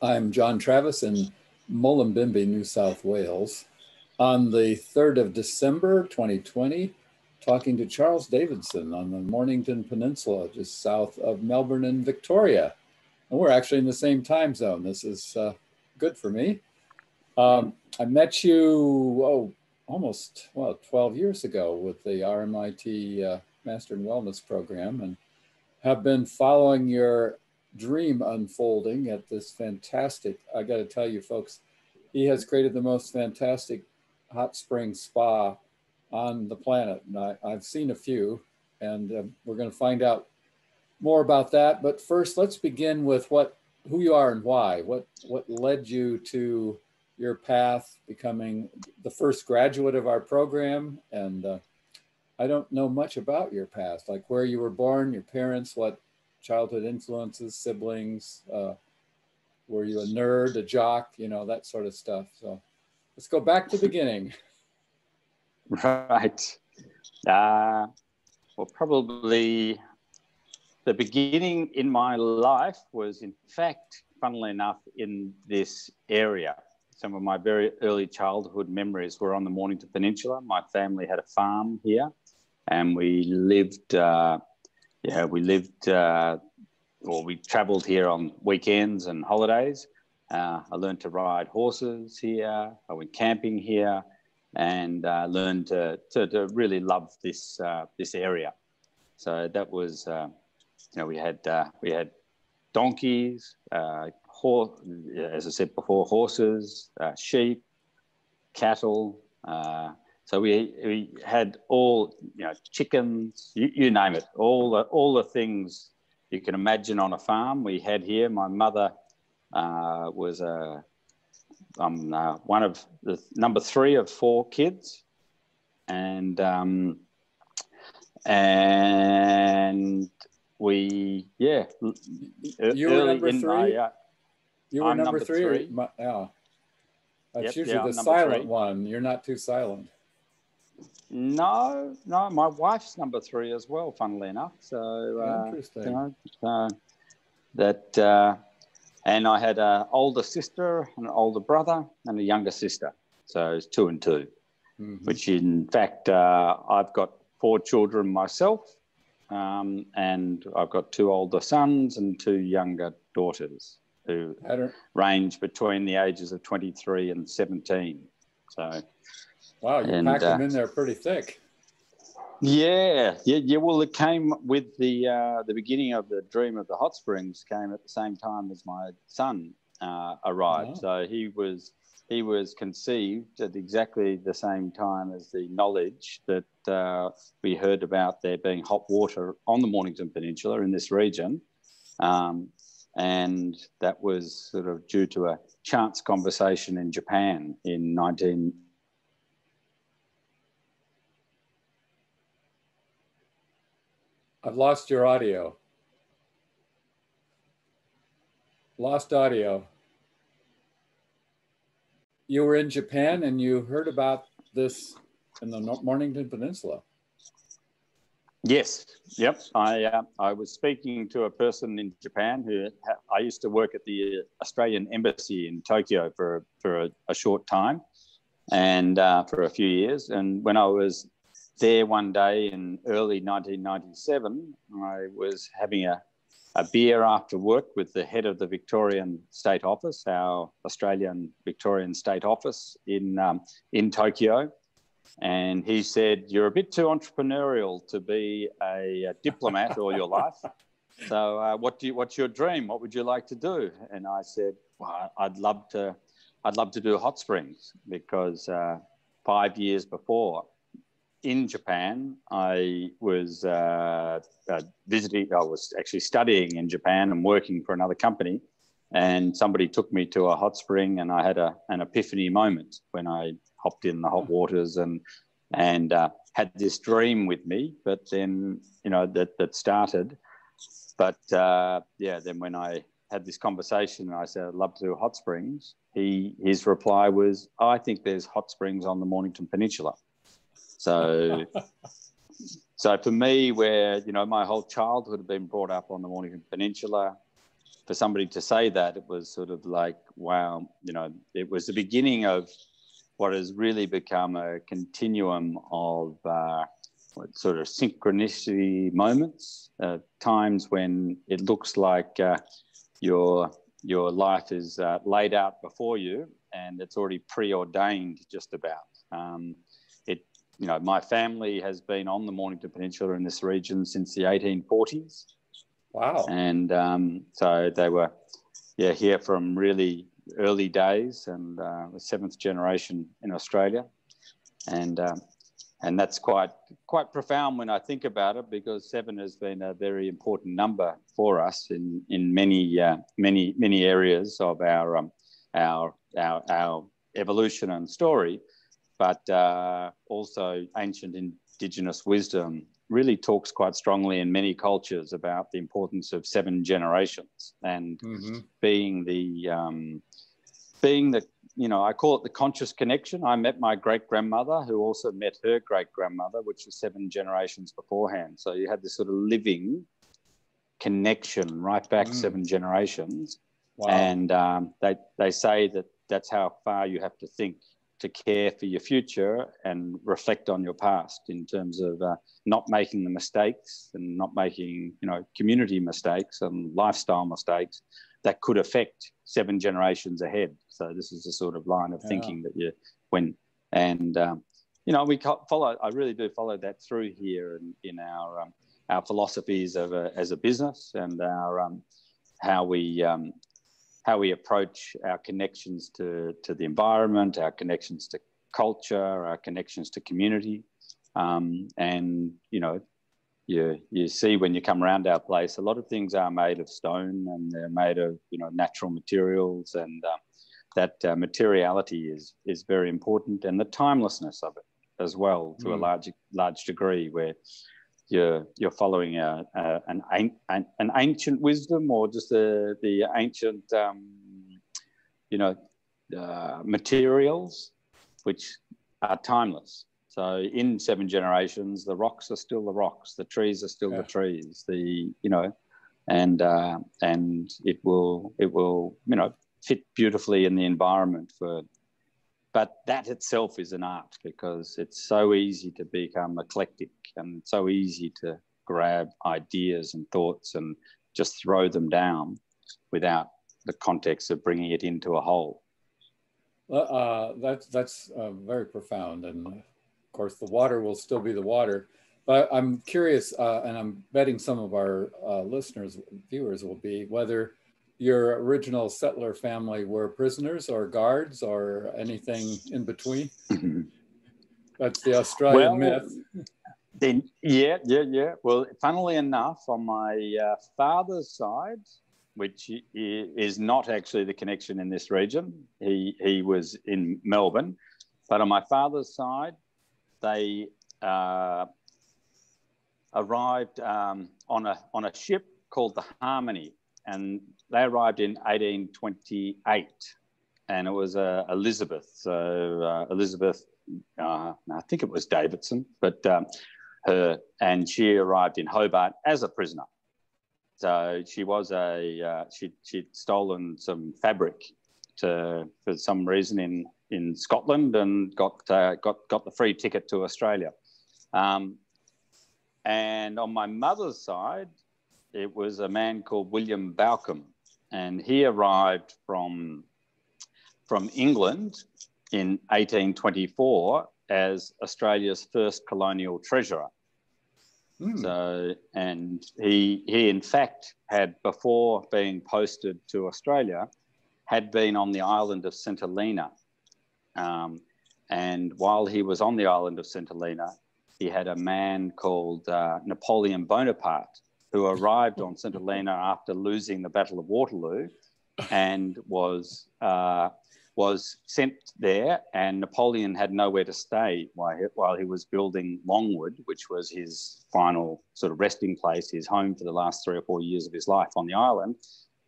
I'm John Travis in Mullumbimby, New South Wales. On the 3rd of December 2020, talking to Charles Davidson on the Mornington Peninsula, just south of Melbourne and Victoria. And we're actually in the same time zone. This is uh, good for me. Um, I met you, oh, almost, well, 12 years ago with the RMIT uh, Master in Wellness program and have been following your dream unfolding at this fantastic, I got to tell you folks, he has created the most fantastic hot spring spa on the planet. And I, have seen a few, and uh, we're going to find out more about that. But first, let's begin with what who you are and why. What what led you to your path becoming the first graduate of our program? And uh, I don't know much about your past, like where you were born, your parents, what childhood influences, siblings. Uh, were you a nerd, a jock, you know, that sort of stuff. So let's go back to the beginning. Right. Uh, well, probably the beginning in my life was, in fact, funnily enough, in this area. Some of my very early childhood memories were on the Mornington Peninsula. My family had a farm here, and we lived uh, yeah, we lived uh, or we travelled here on weekends and holidays. Uh, I learned to ride horses here. I went camping here, and uh, learned to, to, to, really love this uh, this area. So that was, uh, you know, we had uh, we had donkeys, horse, as I said before, horses, sheep, cattle. So we, we had all, you know, chickens, you, you name it, all the, all the things you can imagine on a farm we had here. My mother uh, was a, um, uh, one of the number three of four kids. And, um, and we, yeah. You were number three? My, uh, you were number, number, three? three. My, yeah. That's yep, usually yeah, the silent three. one. You're not too silent. No, no, my wife's number three as well, funnily enough. So, uh, Interesting. You know, uh, that, uh, and I had an older sister, an older brother, and a younger sister. So it's two and 2 mm-hmm. which in fact, uh, I've got four children myself, um, and I've got two older sons and two younger daughters who range between the ages of 23 and 17. So, Wow, you and, packed uh, them in there pretty thick. Yeah, yeah, yeah. Well, it came with the uh, the beginning of the dream of the hot springs came at the same time as my son uh, arrived. Oh. So he was he was conceived at exactly the same time as the knowledge that uh, we heard about there being hot water on the Mornington Peninsula in this region. Um, and that was sort of due to a chance conversation in Japan in 19, I've lost your audio. Lost audio. You were in Japan and you heard about this in the Mornington Peninsula. Yes. Yep. I uh, I was speaking to a person in Japan who I used to work at the Australian Embassy in Tokyo for for a, a short time, and uh, for a few years. And when I was there one day in early 1997. I was having a, a beer after work with the head of the Victorian State Office, our Australian Victorian State Office in, um, in Tokyo. And he said, You're a bit too entrepreneurial to be a, a diplomat all your life. So, uh, what do you, what's your dream? What would you like to do? And I said, well, I'd love to, I'd love to do hot springs because uh, five years before in Japan, I was uh, uh, visiting, I was actually studying in Japan and working for another company. And somebody took me to a hot spring, and I had a, an epiphany moment when I hopped in the hot waters and and uh, had this dream with me. But then, you know, that that started. But uh, yeah, then when I had this conversation, and I said I'd love to do hot springs. He his reply was, "I think there's hot springs on the Mornington Peninsula." So, so for me, where you know my whole childhood had been brought up on the Mornington Peninsula, for somebody to say that, it was sort of like, wow, you know, it was the beginning of what has really become a continuum of uh, sort of synchronicity moments, uh, times when it looks like uh, your your life is uh, laid out before you and it's already preordained just about. Um, you know, my family has been on the Mornington Peninsula in this region since the 1840s. Wow. And um, so they were, yeah, here from really early days and uh, the seventh generation in Australia. And um, and that's quite quite profound when I think about it because seven has been a very important number for us in in many uh, many many areas of our um, our, our our evolution and story, but uh, also ancient indigenous wisdom really talks quite strongly in many cultures about the importance of seven generations and mm-hmm. being the um, being the you know I call it the conscious connection. I met my great grandmother who also met her great grandmother, which was seven generations beforehand. So you had this sort of living connection right back mm. seven generations. Wow. And um, they they say that that's how far you have to think to care for your future and reflect on your past in terms of uh, not making the mistakes and not making you know community mistakes and lifestyle mistakes that could affect seven generations ahead so this is the sort of line of yeah. thinking that you when and um, you know we follow i really do follow that through here in, in our um, our philosophies of a, as a business and our um, how we um, how we approach our connections to, to the environment, our connections to culture, our connections to community. Um, and, you know, you, you see when you come around our place, a lot of things are made of stone and they're made of, you know, natural materials. And um, that uh, materiality is, is very important and the timelessness of it as well to mm. a large, large degree where you're, you're following a, a, an, an, an ancient wisdom or just the, the ancient, um, you know, uh, materials which are timeless. So in seven generations, the rocks are still the rocks, the trees are still yeah. the trees, the, you know, and, uh, and it will, it will, you know, fit beautifully in the environment for but that itself is an art because it's so easy to become eclectic and it's so easy to grab ideas and thoughts and just throw them down without the context of bringing it into a whole. Uh, that's that's uh, very profound, and of course, the water will still be the water. But I'm curious, uh, and I'm betting some of our uh, listeners, viewers, will be whether your original settler family were prisoners or guards or anything in between? That's the Australian well, myth. Then, yeah, yeah, yeah. Well, funnily enough, on my uh, father's side, which is not actually the connection in this region, he, he was in Melbourne. But on my father's side, they uh, arrived um, on, a, on a ship called the Harmony, and they arrived in 1828, and it was uh, Elizabeth. So uh, Elizabeth, uh, I think it was Davidson, but um, her and she arrived in Hobart as a prisoner. So she was a uh, she she'd stolen some fabric to for some reason in in Scotland and got uh, got got the free ticket to Australia. Um, and on my mother's side, it was a man called William Balcombe, and he arrived from from England in 1824 as Australia's first colonial treasurer. Mm. So, and he he in fact had before being posted to Australia, had been on the island of St Helena, um, and while he was on the island of St Helena, he had a man called uh, Napoleon Bonaparte who arrived on St Helena after losing the Battle of Waterloo, and was uh, was sent there, and Napoleon had nowhere to stay while he, while he was building Longwood, which was his final sort of resting place, his home for the last three or four years of his life on the island.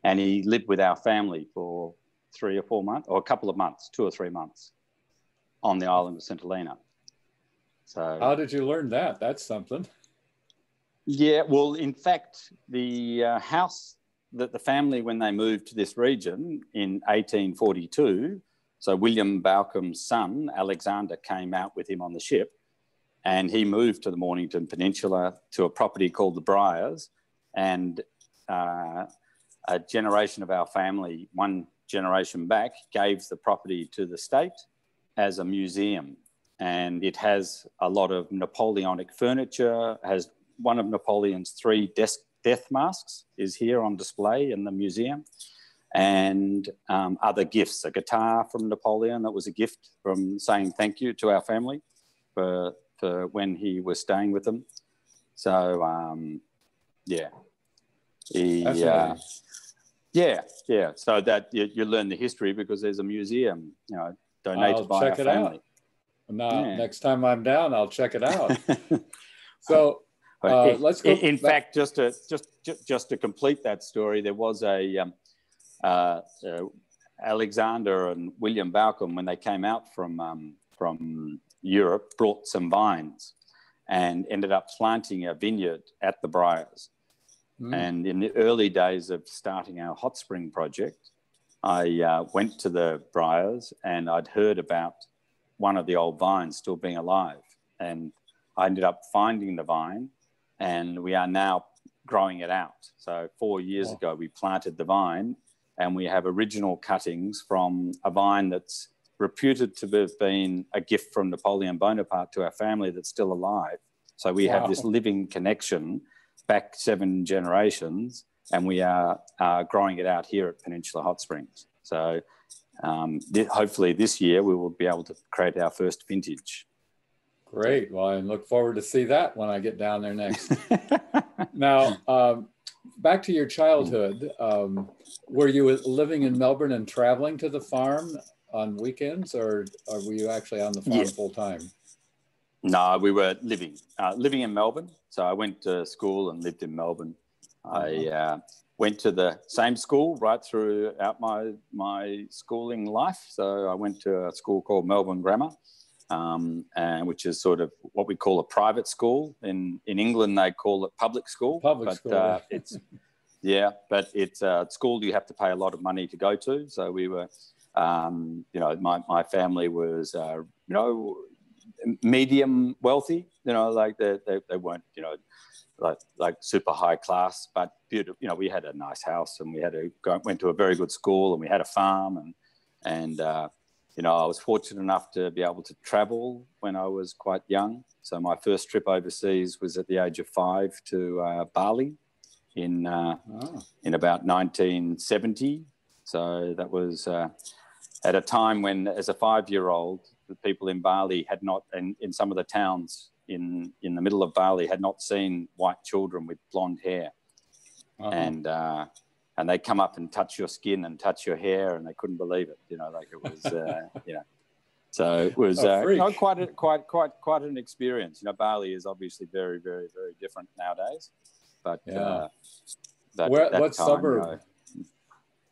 And he lived with our family for three or four months, or a couple of months, two or three months on the island of St. Helena. So, how did you learn that? That's something. Yeah, well, in fact, the uh, house that the family, when they moved to this region in 1842, so William Balcombe's son, Alexander, came out with him on the ship and he moved to the Mornington Peninsula to a property called the Briars. And uh, a generation of our family, one generation back, gave the property to the state as a museum. And it has a lot of Napoleonic furniture, has one of Napoleon's three desk, death masks is here on display in the museum and um, other gifts, a guitar from Napoleon that was a gift from saying thank you to our family for, for when he was staying with them. So, um, yeah. He, uh, yeah, yeah. So that you, you, learn the history because there's a museum, you know, donated I'll by check our it family. out. Now, Yeah. next time I'm down, I'll check it out. so, Uh, in- let's go In, back- fact, just to just ju- just to complete that story, there was a um, uh, uh, Alexander and William Balcombe when they came out from um, from Europe, brought some vines, and ended up planting a vineyard at the Briars. mm, And in the early days of starting our hot spring project, I uh, went to the Briars and I'd heard about one of the old vines still being alive. And I ended up finding the vine and we are now growing it out. So, four years Wow. ago, we planted the vine and we have original cuttings from a vine that's reputed to have been a gift from Napoleon Bonaparte to our family that's still alive. So, we have this living connection back seven generations, and we are uh, growing it out here at Peninsula Hot Springs. So um, th- hopefully this year we will be able to create our first vintage. Great. Well, I look forward to see that when I get down there next. now, um, back to your childhood. Um, were you living in Melbourne and traveling to the farm on weekends, or, or were you actually on the farm Yeah. full time? no, we were living uh, living in Melbourne. So I went to school and lived in Melbourne. I uh, went to the same school right throughout my my schooling life. So I went to a school called Melbourne Grammar, um, and which is sort of what we call a private school. In in England, they call it public school. Public but, school, Uh, yeah. it's yeah, but it's a school you have to pay a lot of money to go to. So we were, um, you know, my my family was, uh, you know, medium wealthy. You know, like they they, they weren't, you know like like super high class, but beautiful. You know, we had a nice house and we had a went to a very good school and we had a farm and and uh, you know I was fortunate enough to be able to travel when I was quite young. So my first trip overseas was at the age of five to uh, Bali in uh, Oh, in about 1970. So that was uh, at a time when, as a five-year-old, the people in Bali had not, and in some of the towns in in the middle of Bali, had not seen white children with blonde hair, uh-huh. and uh, and they come up and touch your skin and touch your hair, and they couldn't believe it. You know, like it was, uh, you know. So it was A uh, quite a, quite quite quite an experience. You know, Bali is obviously very very very different nowadays, but Yeah. uh, but Where- that what time, suburb?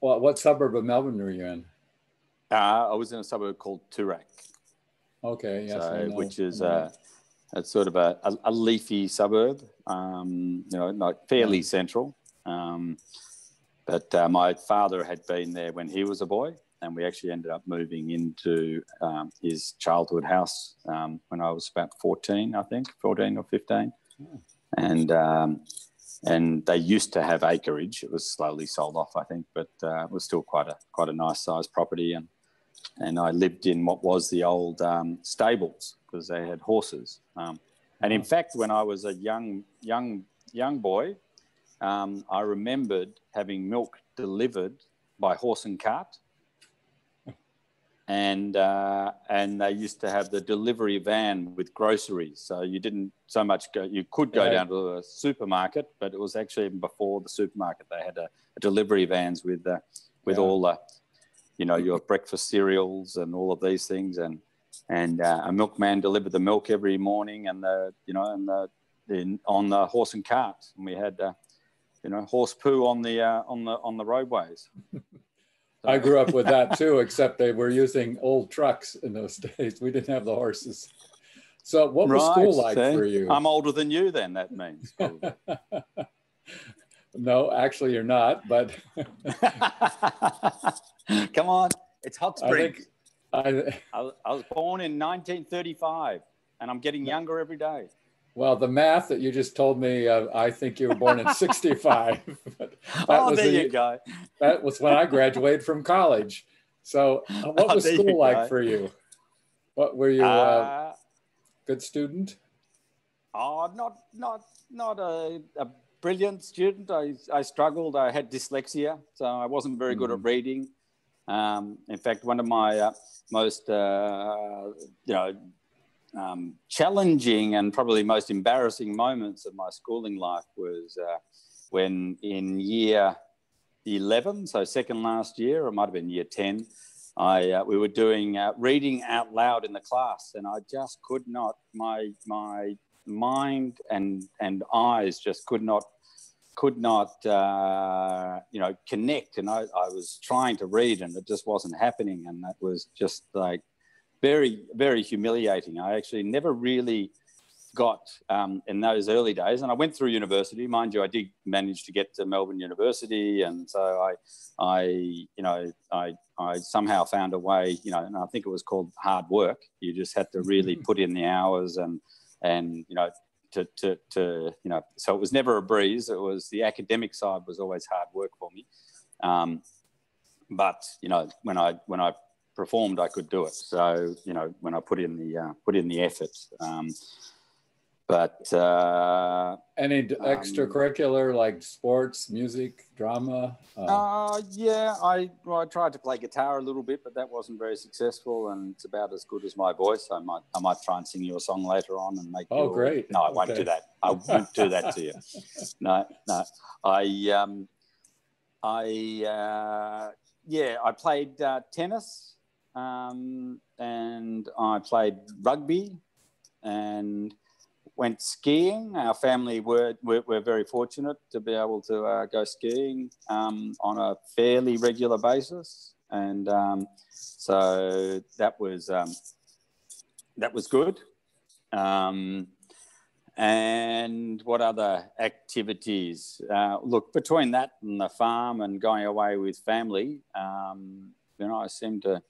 What, suburb of Melbourne were you in? Uh, I was in a suburb called Toorak, Okay, yes, so, which is uh, it's sort of a, a, a leafy suburb, um, you know, like fairly central. Um, but uh, my father had been there when he was a boy, and we actually ended up moving into um, his childhood house um, when I was about 14, I think, 14 or 15. Oh. And um, and they used to have acreage. It was slowly sold off, I think, but uh, it was still quite a quite a nice sized property. And and I lived in what was the old um, stables because they had horses. Um, and in fact, when I was a young young young boy, um, I remembered having milk delivered by horse and cart. And uh, and they used to have the delivery van with groceries, so you didn't so much go. You could go Right. down to a supermarket, but it was actually even before the supermarket. They had a, a delivery vans with uh, with Yeah. all the, you know, your breakfast cereals and all of these things, and and uh, a milkman delivered the milk every morning, and the you know, and the in, on the horse and cart, and we had, uh, you know, horse poo on the uh, on the on the roadways. I grew up with that too, except they were using old trucks in those days. We didn't have the horses. So what was school like see? for you? I'm older than you, then that means. no, actually, you're not. But come on, it's hot springs. I, think, I, I was born in 1935, and I'm getting younger every day. Well, the math that you just told me, uh, I think you were born in 65. oh, there the, you go. That was when I graduated from college. So, uh, what oh, was school like go. for you? What were you? Uh, uh, good student? Oh, not not not a, a brilliant student. I, I struggled. I had dyslexia, so I wasn't very good at hmm. reading. Um, in fact, one of my uh, most uh, you know um, challenging and probably most embarrassing moments of my schooling life was uh, when in year 11, so second last year, or it might have been year 10, I, uh, we were doing uh, reading out loud in the class, and I just could not, my, my mind and, and eyes just could not could not, uh, you know, connect. And I, I was trying to read and it just wasn't happening. And that was just like very, very humiliating. I actually never really got um, in those early days. And I went through university, mind you, I did manage to get to Melbourne University. And so I, I you know, I, I somehow found a way, you know, and I think it was called hard work. You just had to really mm-hmm. put in the hours and, and, you know, to, to, to, you know, so it was never a breeze. It was the academic side was always hard work for me. Um, but, you know, when I, when I performed, I could do it. So, you know, when I put in the, uh, put in the effort, um, but uh, any extracurricular um, like sports, music, drama? Uh, uh, yeah, I well, I tried to play guitar a little bit, but that wasn't very successful, and it's about as good as my voice. I might I might try and sing you a song later on and make. Oh, great! No, I won't do that. I won't do that to you. No, no. I um, I uh, yeah, I played uh, tennis, um, and I played rugby, and went skiing. Our family were, were, were very fortunate to be able to uh, go skiing um, on a fairly regular basis. And um, so that was, um, that was good. Um, and what other activities? Uh, look, between that and the farm and going away with family, um, you know, I seem to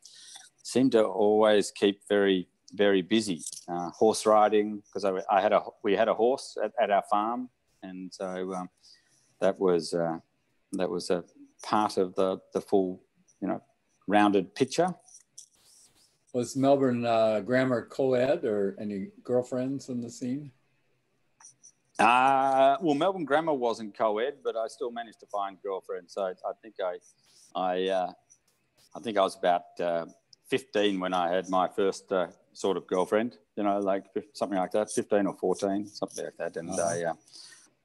seem to always keep very very busy. Uh, horse riding because I, I, had a we had a horse at, at our farm, and so um, that was uh, that was a part of the the full you know rounded picture. Was Melbourne uh, grammar co-ed or any girlfriends in the scene? Uh, well, Melbourne Grammar wasn't co-ed, but I still managed to find girlfriends. So I think I, I, uh, I think I was about uh, 15 when I had my first uh, sort of girlfriend, you know, like something like that, 15 or 14, something like that. And. I, uh,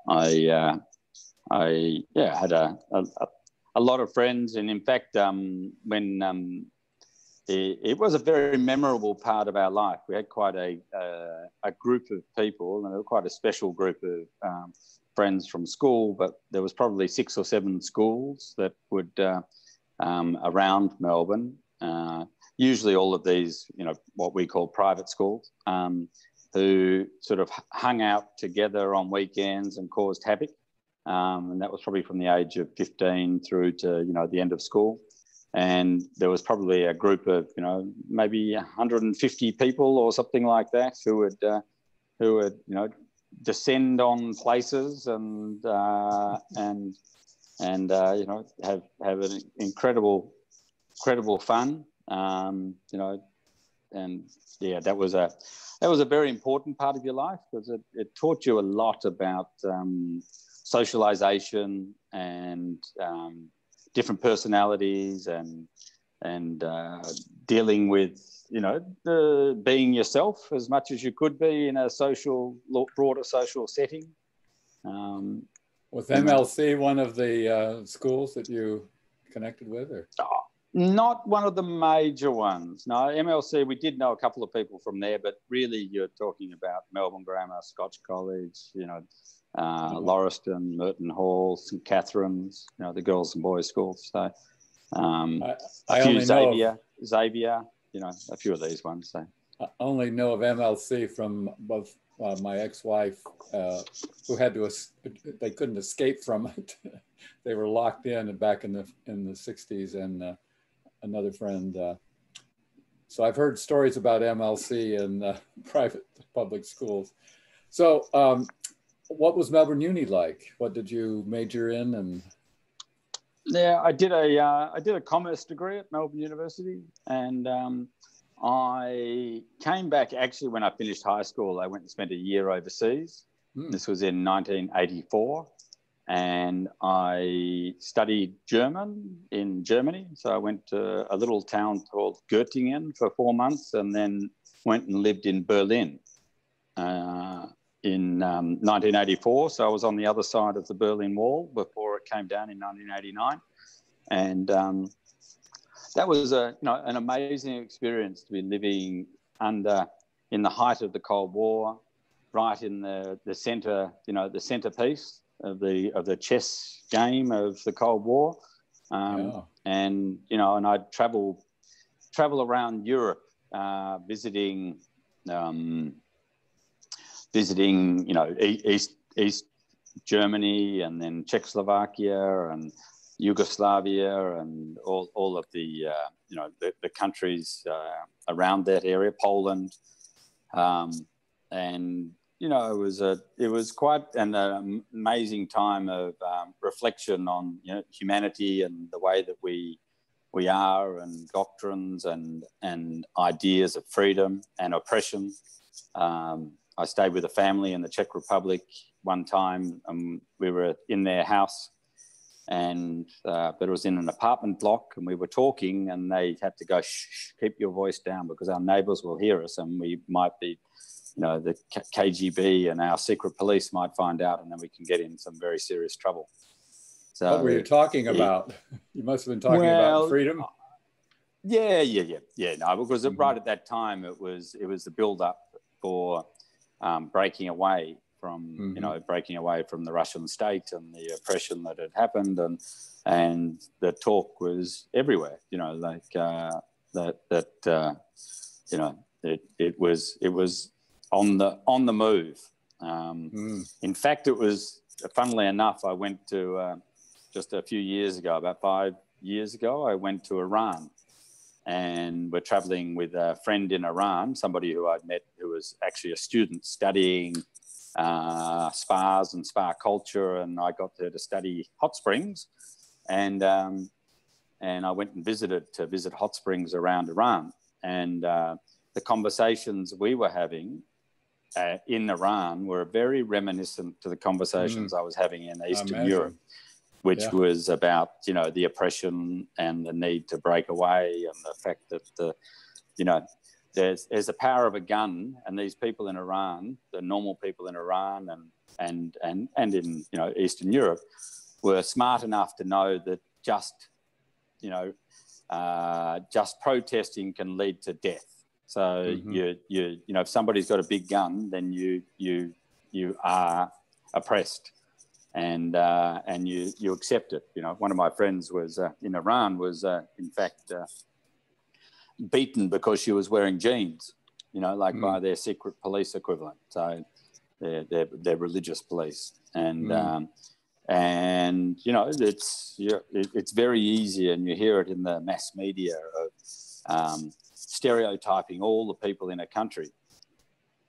I, uh, I, yeah, had a, a, a, lot of friends. And in fact, um, when um, it, it, was a very memorable part of our life, we had quite a, uh, a group of people, and quite a special group of um, friends from school, but there was probably six or seven schools that would uh, um, around Melbourne. Uh, usually all of these, you know, what we call private schools, um, who sort of hung out together on weekends and caused havoc. Um, and that was probably from the age of 15 through to, you know, the end of school. And there was probably a group of, you know, maybe 150 people or something like that who would, uh, who would, you know, descend on places and, uh, and, and, uh, you know, have, have an incredible, incredible fun um, you know, and yeah, that was a that was a very important part of your life because it, it taught you a lot about um, socialization and um, different personalities and and uh, dealing with you know the, being yourself as much as you could be in a social broader social setting. Um, was MLC one of the uh, schools that you connected with, or? Not one of the major ones. No, MLC, we did know a couple of people from there, but really you're talking about Melbourne Grammar, Scotch College, you know, uh, mm-hmm. Lauriston, Merton Hall, St. Catherine's, you know, the girls and boys schools. So um, I, few Xavier, of, Xavier, you know, a few of these ones. So. I only know of MLC from both uh, my ex-wife, uh, who had to, they couldn't escape from it. they were locked in and back in the in the 60s, and uh, another friend. Uh, so I've heard stories about MLC in uh, private public schools. So, um, what was Melbourne Uni like? What did you major in, and yeah, I did a uh, I did a commerce degree at Melbourne University, and um, I came back actually when I finished high school. I went and spent a year overseas. Mm. This was in 1984, and I studied German in Germany. So I went to a little town called Göttingen for four months, and then went and lived in Berlin. Uh, in um, 1984. So I was on the other side of the Berlin Wall before it came down in 1989, and um, that was a you know an amazing experience to be living under in the height of the Cold War, right in the the center you know the centerpiece of the of the chess game of the Cold War, um, yeah. and you know and I'd travel travel around Europe uh, visiting. Um, visiting, you know, East East Germany and then Czechoslovakia and Yugoslavia and all, all of the uh, you know the, the countries uh, around that area, Poland, um, and you know it was a it was quite an amazing time of um, reflection on you know, humanity and the way that we we are and doctrines and and ideas of freedom and oppression. Um, I stayed with a family in the Czech Republic one time. and we were in their house, and uh, but it was in an apartment block, and we were talking, and they had to go, shh, keep your voice down because our neighbours will hear us, and we might be, you know, the KGB and our secret police might find out, and then we can get in some very serious trouble. So, what were you talking about? you must have been talking well, about freedom. Yeah, yeah, yeah, yeah. No, because mm-hmm. right at that time, it was it was the build up for um, breaking away from mm-hmm. you know breaking away from the Russian state and the oppression that had happened and and the talk was everywhere you know like uh, that that uh, you know it, it was it was on the on the move um, mm. in fact it was funnily enough I went to uh, just a few years ago about five years ago I went to Iran and we're traveling with a friend in Iran, somebody who I'd met who was actually a student studying uh, spas and spa culture, and I got there to study hot springs, and um, and I went and visited to visit hot springs around Iran, and uh, the conversations we were having uh, in Iran were very reminiscent to the conversations mm. I was having in Eastern Europe which yeah. was about you know the oppression and the need to break away and the fact that the you know there's there's the power of a gun and these people in Iran the normal people in Iran and and and and in you know Eastern Europe were smart enough to know that just you know uh, just protesting can lead to death so mm-hmm. you you you know if somebody's got a big gun then you you you are oppressed and uh, and you you accept it. You know, one of my friends was uh, in Iran was uh, in fact uh, beaten because she was wearing jeans. You know, like mm. by their secret police equivalent. So they're they're, they're religious police, and mm. um, and you know it's it's very easy, and you hear it in the mass media of um, stereotyping all the people in a country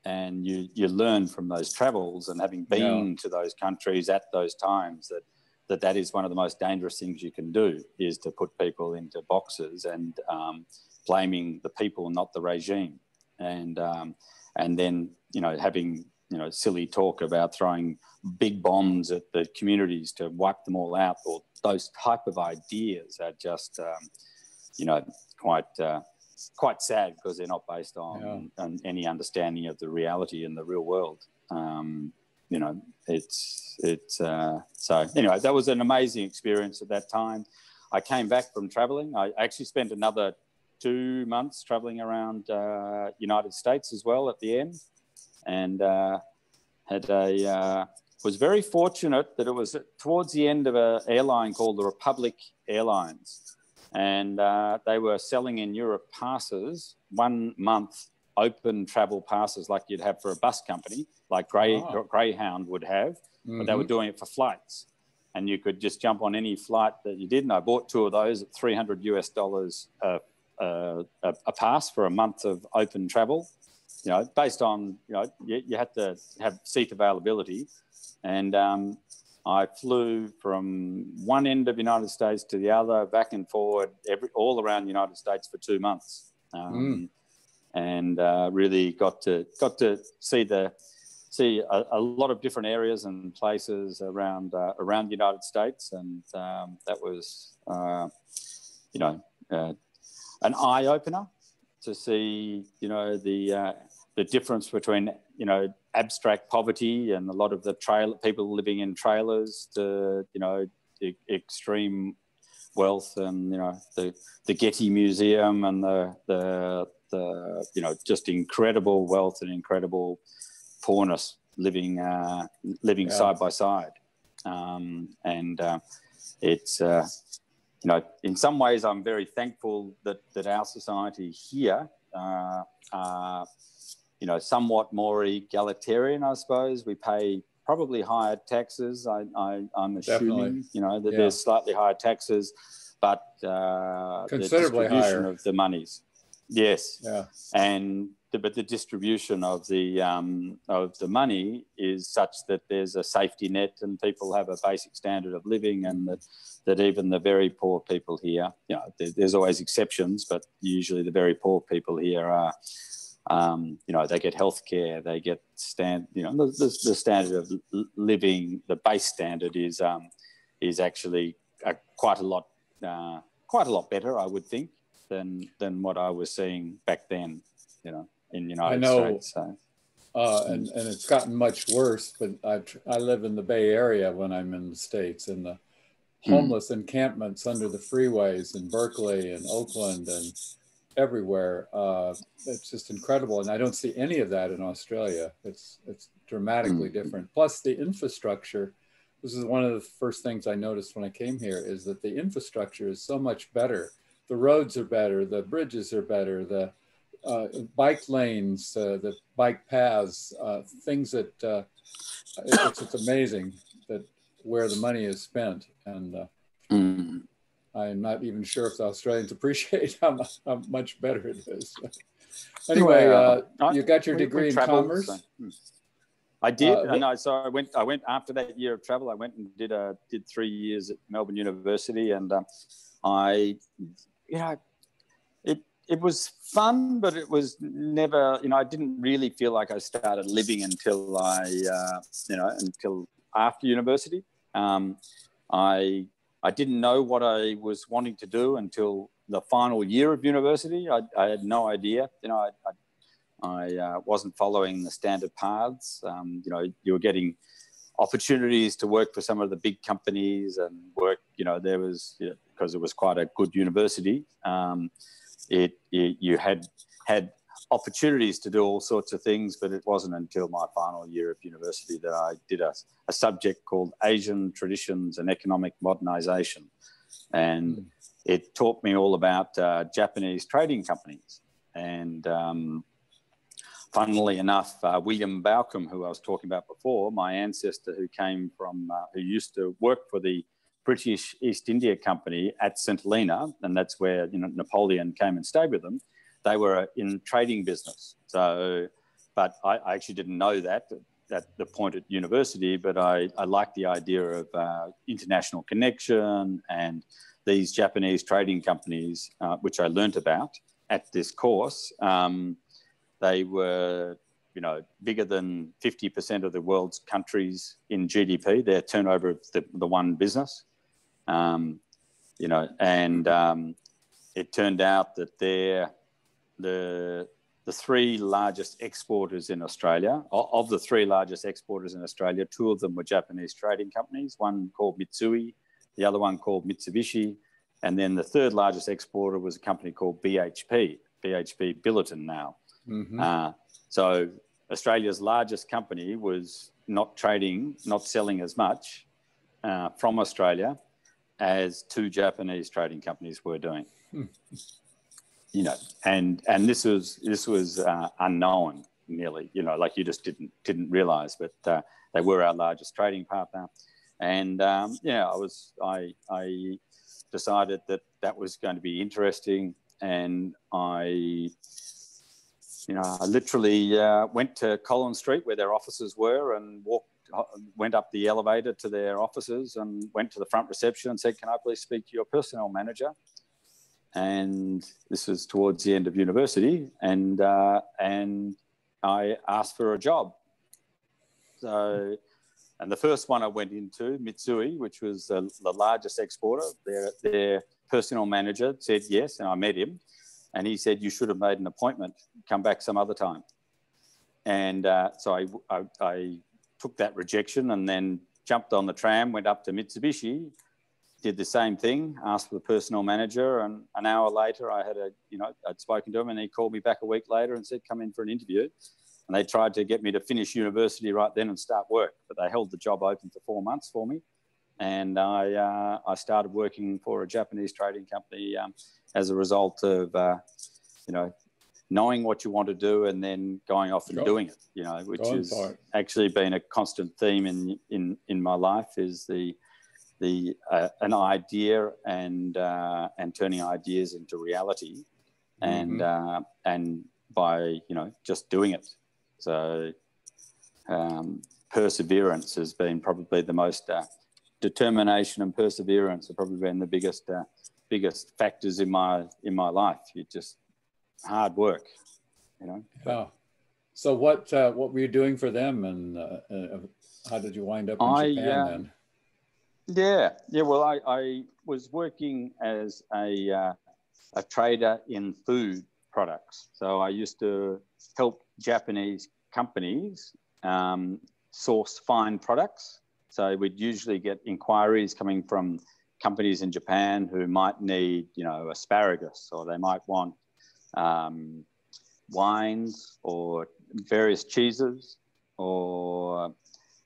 and you you learn from those travels and having been yeah. to those countries at those times that that that is one of the most dangerous things you can do is to put people into boxes and um, blaming the people not the regime and um, and then you know having you know silly talk about throwing big bombs at the communities to wipe them all out or those type of ideas are just um, you know quite uh, quite sad because they're not based on, yeah. on, any understanding of the reality in the real world. Um, you know, it's it's uh, so anyway. That was an amazing experience at that time. I came back from traveling. I actually spent another two months traveling around uh, United States as well at the end, and uh, had a uh, was very fortunate that it was towards the end of an airline called the Republic Airlines and uh, they were selling in Europe passes one month open travel passes like you'd have for a bus company, like Grey, oh. Greyhound would have, mm-hmm. but they were mm-hmm. doing it for flights. And you could just jump on any flight that you did. And I bought two of those at 300 US dollars a, a, a pass for a month of open travel. You know, based on, you know, you, you had to have seat availability. And um, I flew from one end of the United States to the other, back and forward, every, all around the United States for two months, um, mm. and uh, really got to got to see the see a, a, lot of different areas and places around uh, around the United States, and um, that was uh, you know uh, an eye opener to see you know the uh, the difference between you know abstract poverty and a lot of the trail people living in trailers to you know e- extreme wealth and you know the the Getty Museum and the the the you know just incredible wealth and incredible poorness living uh, living yeah. side by side um, and uh, it's uh, you know in some ways I'm very thankful that that our society here uh, you know, somewhat more egalitarian, I suppose. We pay probably higher taxes. I, I, am assuming, Definitely. you know, that yeah. there's slightly higher taxes, but uh, considerably the distribution higher of the monies. Yes. Yeah. And the, but the distribution of the um, of the money is such that there's a safety net and people have a basic standard of living, and that that even the very poor people here, you know, there, there's always exceptions, but usually the very poor people here are um, you know, they get healthcare, they get stand, you know, the, the, the standard of living, the base standard is um, is actually a, quite a lot, uh, quite a lot better, I would think, than than what I was seeing back then, you know, in the United I know, States. So. Uh, and, and it's gotten much worse, but I, I live in the Bay Area when I'm in the States, and the hmm. homeless mm. encampments under the freeways in Berkeley and Oakland and everywhere. Uh, it's just incredible, and I don't see any of that in Australia. It's it's dramatically mm-hmm. different. Plus, the infrastructure. This is one of the first things I noticed when I came here is that the infrastructure is so much better. The roads are better, the bridges are better, the uh, bike lanes, uh, the bike paths, uh, things that uh, it's, it's amazing that where the money is spent and. Mm I'm not even sure if the Australians appreciate how, how much better it is. anyway, uh, uh, you got your degree in commerce. Hmm. I did, uh, and I so I went. I went after that year of travel. I went and did a did three years at Melbourne University, and I, you know, it was fun, but it was never. You know, I didn't really feel like I started living until I, uh, you know, until after university. Um, I I didn't know what I was wanting to do until the final year of university. I, I had no idea. You know, I, I, I uh, wasn't following the standard paths. Um, you know, you were getting opportunities to work for some of the big companies and work. You know, there was you know, because it was quite a good university. Um, it, it you had had opportunities to do all sorts of things, but it wasn't until my final year of university that I did a, a subject called Asian Traditions and Economic Modernization. And mm. it taught me all about uh, Japanese trading companies. And um, funnily enough, uh, William Balcombe, who I was talking about before, my ancestor who came from, uh, who used to work for the British East India Company at St. Helena, and that's where you know, Napoleon came and stayed with them they were in trading business. So, but I, I actually didn't know that at the point at university, but I, I liked the idea of uh, international connection and these Japanese trading companies, uh, which I learnt about at this course. Um, they were, you know, bigger than 50% of the world's countries in GDP, their turnover of the, the one business. Um, you know, and um, it turned out that their the the three largest exporters in Australia. Of the three largest exporters in Australia, two of them were Japanese trading companies, one called Mitsui, the other one called Mitsubishi, and then the third largest exporter was a company called BHP, BHP Billiton now. Mm-hmm. Uh, so Australia's largest company was not trading, not selling as much uh, from Australia as two Japanese trading companies were doing. Hmm. you know, and and this was this was uh, unknown nearly, you know, like you just didn't didn't realize, but uh, they were our largest trading partner, and um, yeah, I was I I decided that that was going to be interesting, and I you know I literally uh, went to Collins Street where their offices were and walked went up the elevator to their offices and went to the front reception and said, "Can I please speak to your personnel manager?" And this was towards the end of university, and uh, and I asked for a job. So, and the first one I went into, Mitsui, which was the, the largest exporter, their their personnel manager said yes, and I met him, and he said you should have made an appointment, come back some other time. And uh, so I, I, I took that rejection and then jumped on the tram, went up to Mitsubishi, did the same thing, asked for the personal manager, and an hour later, I had a, you know, I'd spoken to him, and he called me back a week later and said, "Come in for an interview." And they tried to get me to finish university right then and start work, but they held the job open for four months for me, and I uh, I started working for a Japanese trading company um, as a result of, uh, you know, knowing what you want to do and then going off and doing it you know which has actually been a constant theme in in in my life is the the uh, an idea and uh, and turning ideas into reality and mm-hmm. uh, and by you know just doing it. So um, perseverance has been probably the most uh, determination and perseverance have probably been the biggest uh, biggest factors in my in my life. You just hard work, you know. Yeah. So what uh, what were you doing for them, and uh, uh, how did you wind up in I, Japan uh, then? Yeah, yeah. Well, I, I was working as a uh, a trader in food products. So I used to help Japanese companies um, source fine products. So we'd usually get inquiries coming from companies in Japan who might need, you know, asparagus, or they might want um, wines or various cheeses or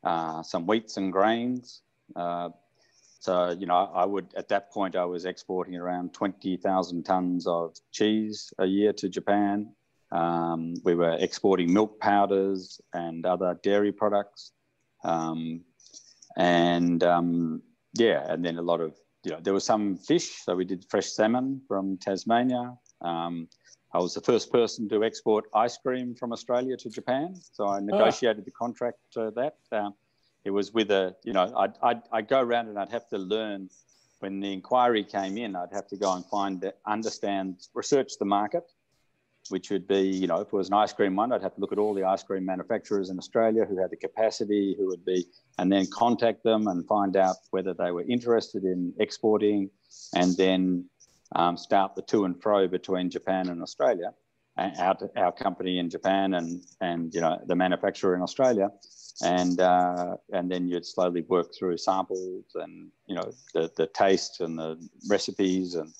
uh, some wheats and grains. Uh, so, you know, I would, at that point, I was exporting around 20,000 tons of cheese a year to Japan. Um, we were exporting milk powders and other dairy products. Um, and um, yeah, and then a lot of, you know, there was some fish. So we did fresh salmon from Tasmania. I was the first person to export ice cream from Australia to Japan. So I ah. negotiated oh. the contract to that. Um, it was with a, you know, I'd, I'd, I'd, go around and I'd have to learn when the inquiry came in, I'd have to go and find, understand, research the market, which would be, you know, if it was an ice cream one, I'd have to look at all the ice cream manufacturers in Australia who had the capacity, who would be, and then contact them and find out whether they were interested in exporting and then um, start the to and fro between Japan and Australia, our, our company in Japan and and you know the manufacturer in Australia, and uh, and then you'd slowly work through samples and you know the the taste and the recipes and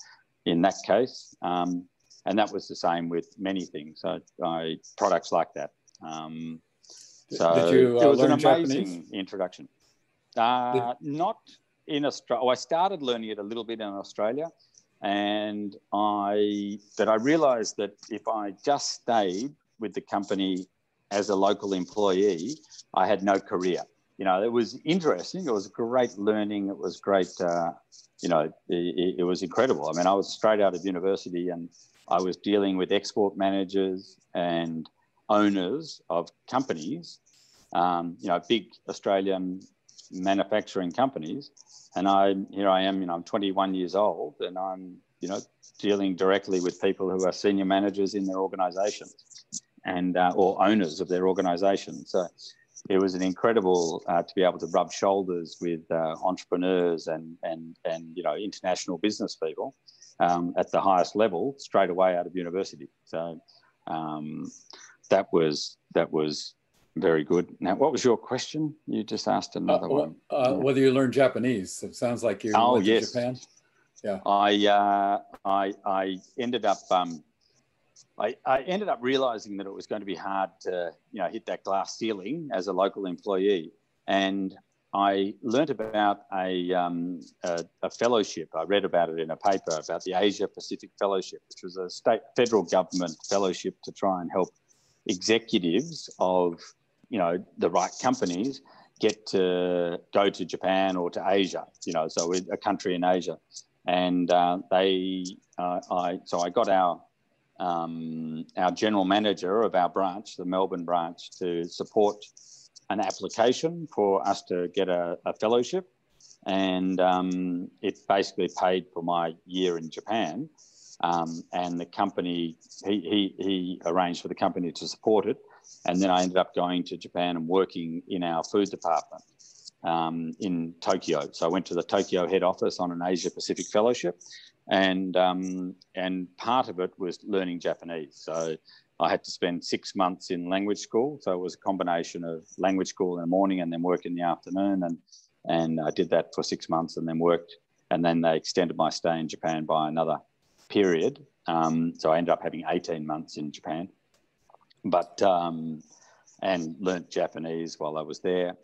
in that case, um, and that was the same with many things. So I, products like that. Um, so Did you, uh, it was an amazing Japanese? introduction. Uh, not in Australia. I started learning it a little bit in Australia and I that I realized that if I just stayed with the company as a local employee, I had no career. You know, it was interesting. It was great learning. It was great. Uh, you know, it, it, was incredible. I mean, I was straight out of university and I was dealing with export managers and owners of companies. Um, you know, big Australian manufacturing companies and I here I am, you know, I'm 21 years old, and I'm you know dealing directly with people who are senior managers in their organisations and uh, or owners of their organisation. So it was an incredible uh, to be able to rub shoulders with uh, entrepreneurs and and and you know international business people um, at the highest level straight away out of university. So um, that was that was very good. Now, what was your question? You just asked another uh, one. Uh, whether you learned Japanese. It sounds like you oh, went yes. to Japan. Yeah. I, uh, I, I ended up, um, I, I ended up realizing that it was going to be hard to, you know, hit that glass ceiling as a local employee. And I learnt about a, um, a, a, fellowship. I read about it in a paper about the Asia Pacific Fellowship, which was a state federal government fellowship to try and help executives of you know the right companies get to go to Japan or to Asia. You know, so a country in Asia, and uh, they, uh, I so I got our um, our general manager of our branch, the Melbourne branch, to support an application for us to get a, a fellowship. And um, it basically paid for my year in Japan. Um, and the company, he, he, he arranged for the company to support it. And then I ended up going to Japan and working in our food department um, in Tokyo. So I went to the Tokyo head office on an Asia Pacific fellowship, and um, and part of it was learning Japanese. So I had to spend six months in language school. So it was a combination of language school in the morning and then work in the afternoon. And, and I did that for six months and then worked. And then they extended my stay in Japan by another period. Um, so I ended up having 18 months in Japan. But, um, and learnt Japanese while I was there.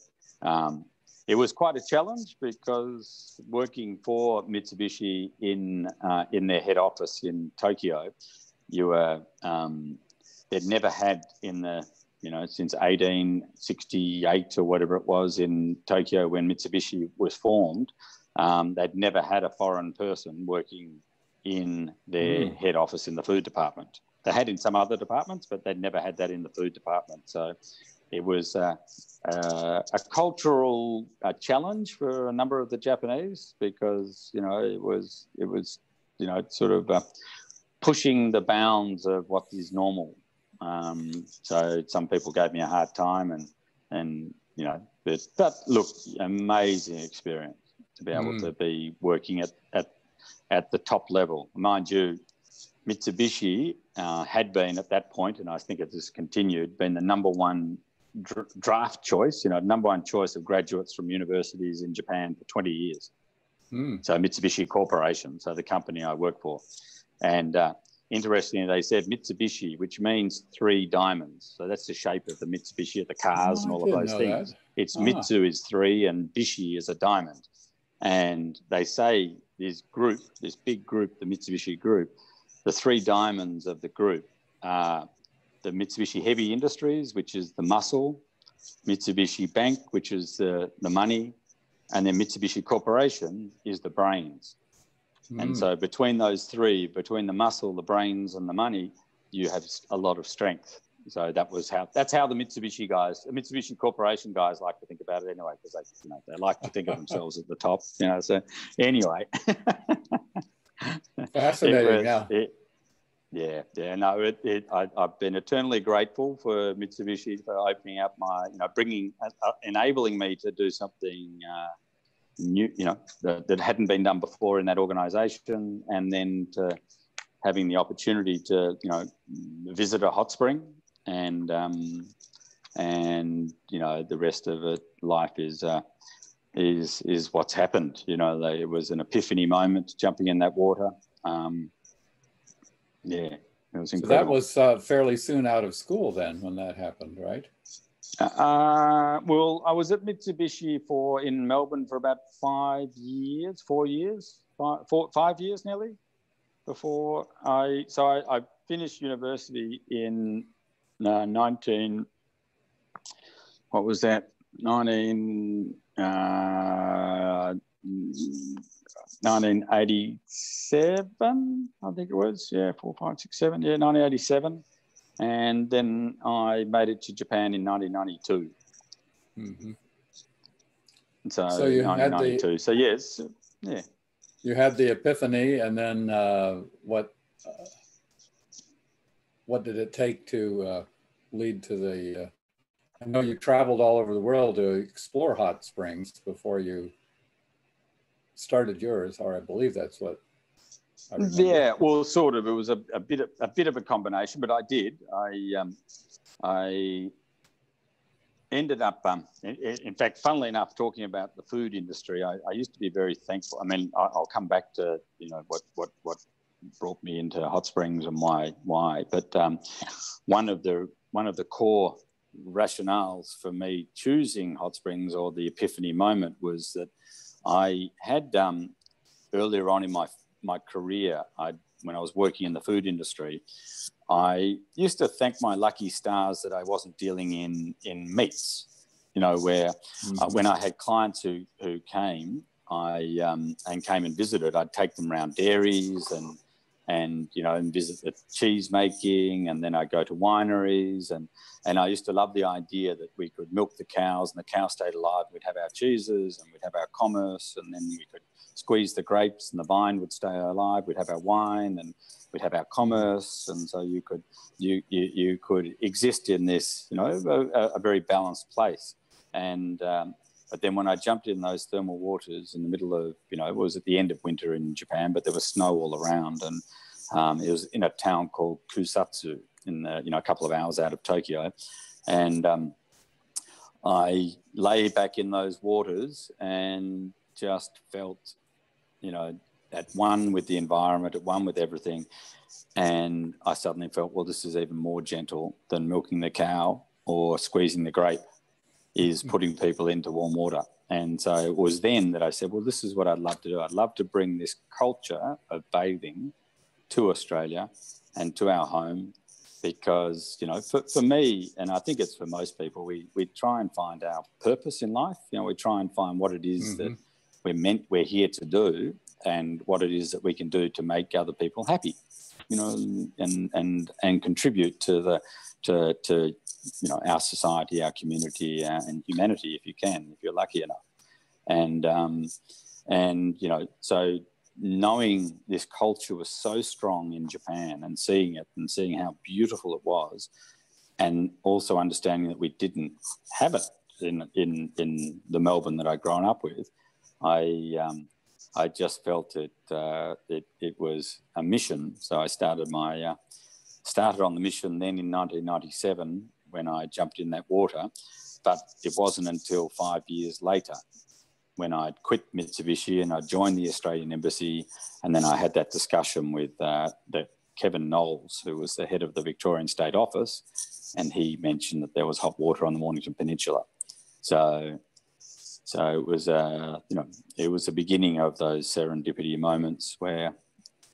Um, it was quite a challenge because working for Mitsubishi in, uh, in their head office in Tokyo, you were um, they'd never had in the you know since 1868 or whatever it was in Tokyo when Mitsubishi was formed. Um, they'd never had a foreign person working in their mm. head office in the food department. They had in some other departments, but they'd never had that in the food department. So it was uh, uh, a cultural uh, challenge for a number of the Japanese because you know it was it was you know sort of uh, pushing the bounds of what is normal um, so some people gave me a hard time, and and you know, but, but look, amazing experience to be able mm. to be working at at at the top level. Mind you, Mitsubishi uh, had been at that point, and I think it has continued, been the number one dr- draft choice, you know, number one choice of graduates from universities in Japan for 20 years. Mm. So Mitsubishi Corporation, so the company I work for, and uh, interestingly, they said Mitsubishi, which means three diamonds. So that's the shape of the Mitsubishi of the cars oh, and all of those things. That. It's ah. Mitsu is three and Bishi is a diamond. And they say this group, this big group, the Mitsubishi group, the three diamonds of the group are the Mitsubishi Heavy Industries, which is the muscle, Mitsubishi Bank, which is the, the money, and then Mitsubishi Corporation is the brains. Mm. And so between those three, between the muscle, the brains, and the money, you have a lot of strength. So that was how that's how the Mitsubishi guys, the Mitsubishi Corporation guys, like to think about it anyway, because they you know they like to think of themselves at the top. You know, so anyway. Fascinating. Yeah. Yeah, yeah, no, it, it, I, have been eternally grateful for Mitsubishi for opening up my, you know, bringing, uh, uh enabling me to do something uh, new, you know, that, that hadn't been done before in that organisation, and then to having the opportunity to, you know, visit a hot spring, and um, and you know, the rest of it, life is. Uh, is is what's happened. You know, it was an epiphany moment jumping in that water. Um, yeah, it was incredible. So that was uh, fairly soon out of school then when that happened, right? Uh, well, I was at Mitsubishi for in Melbourne for about five years, four years, five, four, five years nearly before I. So I, I finished university in uh, 19. What was that? 19. Uh, 1987, I think it was. Yeah, four, five, six, seven. Yeah, 1987 and then I made it to Japan in 1992. Mm-hmm. So, so you 1992. The, so yes, yeah. You had the epiphany, and then uh, what? Uh, what did it take to uh, lead to the? Uh, I know you traveled all over the world to explore hot springs before you started yours, or I believe that's what yeah, well, sort of. It was a, a bit of, a bit of a combination, but I did. I um, I ended up, um, in, in, fact, funnily enough, talking about the food industry, I, I used to be very thankful. I mean, I, will come back to you know what what what brought me into hot springs and why why. But um, one of the one of the core rationales for me choosing hot springs or the epiphany moment was that I had um, earlier on in my my career, I when I was working in the food industry, I used to thank my lucky stars that I wasn't dealing in in meats. You know, where uh, mm-hmm. uh, when I had clients who who came, I um, and came and visited, I'd take them around dairies and and you know and visit the cheese making and then I go to wineries and and I used to love the idea that we could milk the cows and the cow stayed alive we'd have our cheeses and we'd have our commerce and then we could squeeze the grapes and the vine would stay alive we'd have our wine and we'd have our commerce and so you could you you, you could exist in this you know a, a very balanced place. And um, but then when I jumped in those thermal waters in the middle of, you know, it was at the end of winter in Japan, but there was snow all around. And um, it was in a town called Kusatsu, in the, you know, a couple of hours out of Tokyo. And um, I lay back in those waters and just felt, you know, at one with the environment, at one with everything. And I suddenly felt, well, this is even more gentle than milking the cow or squeezing the grape is putting people into warm water. And so it was then that I said, well, this is what I'd love to do. I'd love to bring this culture of bathing to Australia and to our home because, you know, for, for me, and I think it's for most people, we, we try and find our purpose in life. You know, we try and find what it is mm-hmm. that we're meant, we're here to do and what it is that we can do to make other people happy, you know, and, and, and contribute to the, to, to you know our society, our community, uh, and humanity, if you can, if you're lucky enough. And um, and you know, so knowing this culture was so strong in Japan and seeing it and seeing how beautiful it was, and also understanding that we didn't have it in in in the Melbourne that I'd grown up with, I um, I just felt it, uh, it it was a mission. So I started my uh, started on the mission then in 1997 when I jumped in that water. But it wasn't until five years later when I'd quit Mitsubishi and I joined the Australian Embassy. And then I had that discussion with uh, the Kevin Knowles, who was the head of the Victorian State Office. And he mentioned that there was hot water on the Mornington Peninsula. So, so it was, uh, you know, it was the beginning of those serendipity moments where,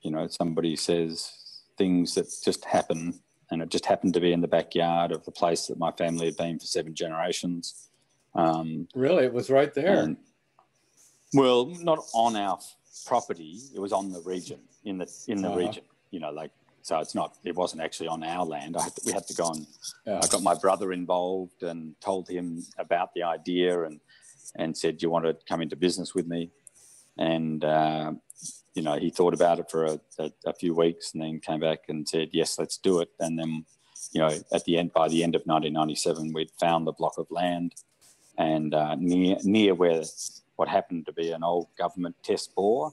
you know, somebody says things that just happen and it just happened to be in the backyard of the place that my family had been for seven generations. Um, really, it was right there. And, well, not on our property; it was on the region in the in the uh-huh. region. You know, like so it's not. It wasn't actually on our land. I had to, we had to go and yeah. I got my brother involved and told him about the idea and and said, "Do you want to come into business with me?" And uh, you know, he thought about it for a, a, a, few weeks and then came back and said, yes, let's do it. And then, you know, at the end, by the end of 1997, we'd found the block of land and uh, near, near where what happened to be an old government test bore.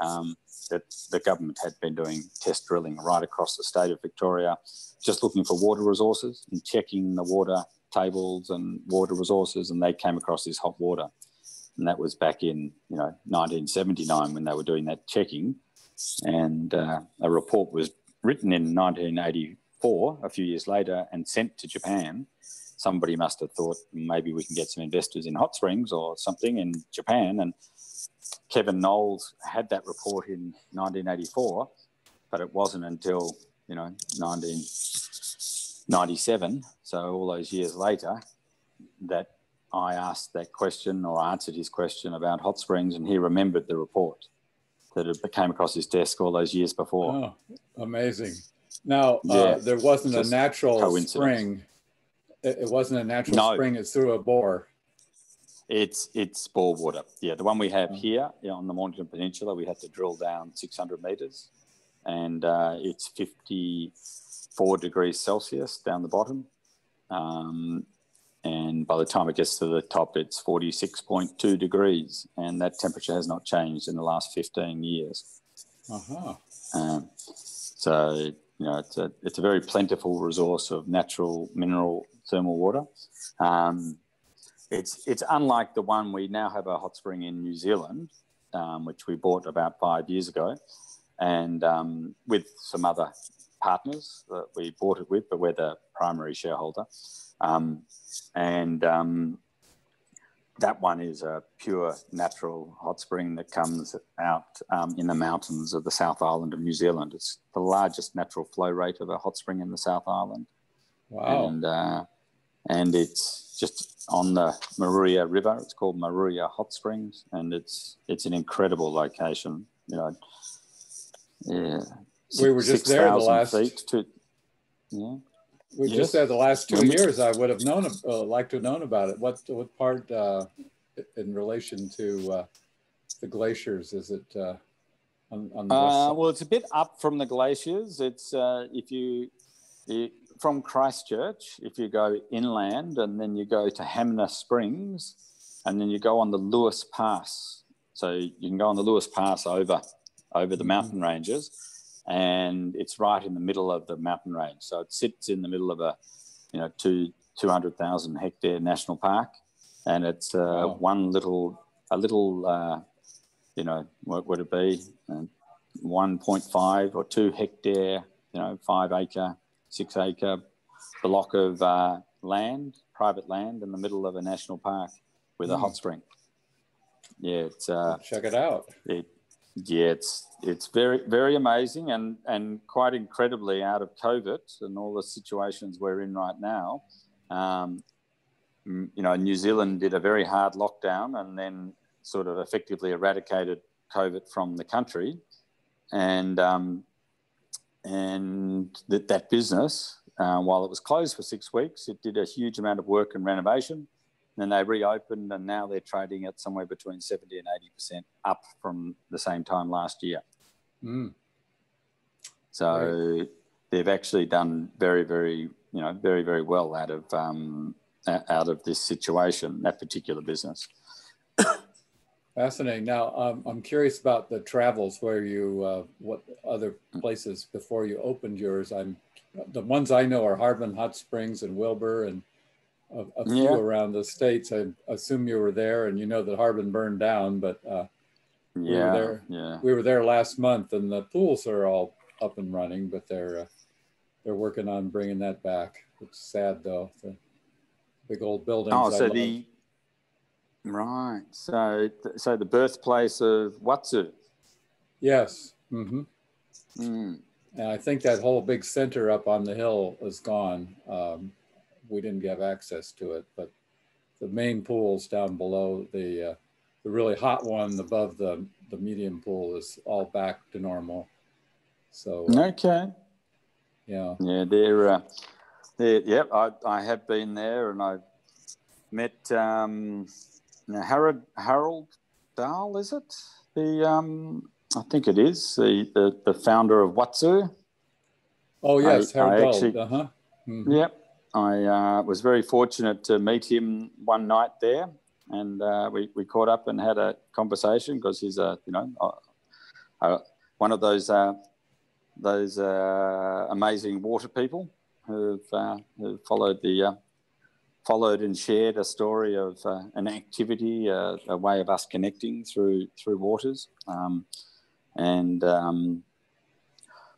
Um, that the government had been doing test drilling right across the state of Victoria, just looking for water resources and checking the water tables and water resources, and they came across this hot water and that was back in you know 1979 when they were doing that checking, and uh, a report was written in 1984, a few years later, and sent to Japan. Somebody must have thought maybe we can get some investors in hot springs or something in Japan, and Kevin Knowles had that report in 1984, but it wasn't until you know 1997, so all those years later, that I asked that question or answered his question about hot springs, and he remembered the report that had came across his desk all those years before. Oh, amazing! Now uh, yeah, uh, there wasn't a natural spring. It, wasn't a natural no. spring. It's through a bore. It's it's bore water. Yeah, the one we have oh. here you know, on the Mornington Peninsula, we had to drill down 600 meters, and uh, it's 54 degrees Celsius down the bottom. Um, and by the time it gets to the top, it's 46.2 degrees, and that temperature has not changed in the last 15 years. Uh-huh. Um, so, you know, it's a, it's a very plentiful resource of natural mineral thermal water. Um, it's, it's unlike the one we now have a hot spring in New Zealand, um, which we bought about five years ago, and um, with some other partners that we bought it with, but we're the primary shareholder. Um, and um, that one is a pure natural hot spring that comes out um, in the mountains of the South Island of New Zealand. It's the largest natural flow rate of a hot spring in the South Island. Wow. And, uh, and it's just on the Maruia River. It's called Maruia Hot Springs, and it's it's an incredible location. You know, yeah. We were just 6, there the last. Feet to, yeah. We yes. just said the last two years. I would have known, uh, like to have known about it. What what part uh, in relation to uh, the glaciers is it? Uh, on, on uh, well, it's a bit up from the glaciers. It's uh, if you, you from Christchurch, if you go inland and then you go to Hanmer Springs, and then you go on the Lewis Pass. So you can go on the Lewis Pass over over the mm-hmm. mountain ranges and it's right in the middle of the mountain range. So it sits in the middle of a, you know, two two hundred thousand hectare national park, and it's uh, wow. one little a little, uh, you know, what would it be, uh, one point five or two hectare, you know, five acre, six acre block of uh, land, private land in the middle of a national park with mm. a hot hmm. spring. Yeah, it's uh, check it out. It, yeah, it's it's very very amazing and and quite incredibly out of COVID and all the situations we're in right now. Um, you know, New Zealand did a very hard lockdown and then sort of effectively eradicated COVID from the country, and um, and that that business, uh, while it was closed for six weeks, it did a huge amount of work and renovation then they reopened and now they're trading at somewhere between 70 and 80% up from the same time last year. Mm. So they've actually done very, very, you know, very, very well out of, um, out of this situation, that particular business. Fascinating. Now, um, I'm curious about the travels where you, uh, what other places before you opened yours. I'm the ones I know are Harbin Hot Springs and Wilbur and a, a few yeah. around the states. I assume you were there, and you know that Harbin burned down, but uh, we yeah, were there. Yeah, we were there last month, and the pools are all up and running, but they're uh, they're working on bringing that back. It's sad though. The big old buildings. Oh, so the right. So so the birthplace of Watsu. Yes. Mm-hmm. Mm. And I think that whole big center up on the hill is gone. Um, we didn't have access to it, but the main pools down below the uh, the really hot one above the the medium pool is all back to normal. So uh, okay, yeah, yeah, they're, uh, they're yep. I I have been there and I've met um, Harold Harold Dull. Is it the um, I think it is the the, the founder of Watsu. Oh yes, I, Harold I actually, uh-huh. Mm-hmm. Yep, I uh, was very fortunate to meet him one night there, and uh, we, we caught up and had a conversation because he's a you know a, one of those uh, those uh, amazing water people who've, uh, who've followed the uh, followed and shared a story of an activity, a way of us connecting through through waters, um, and um,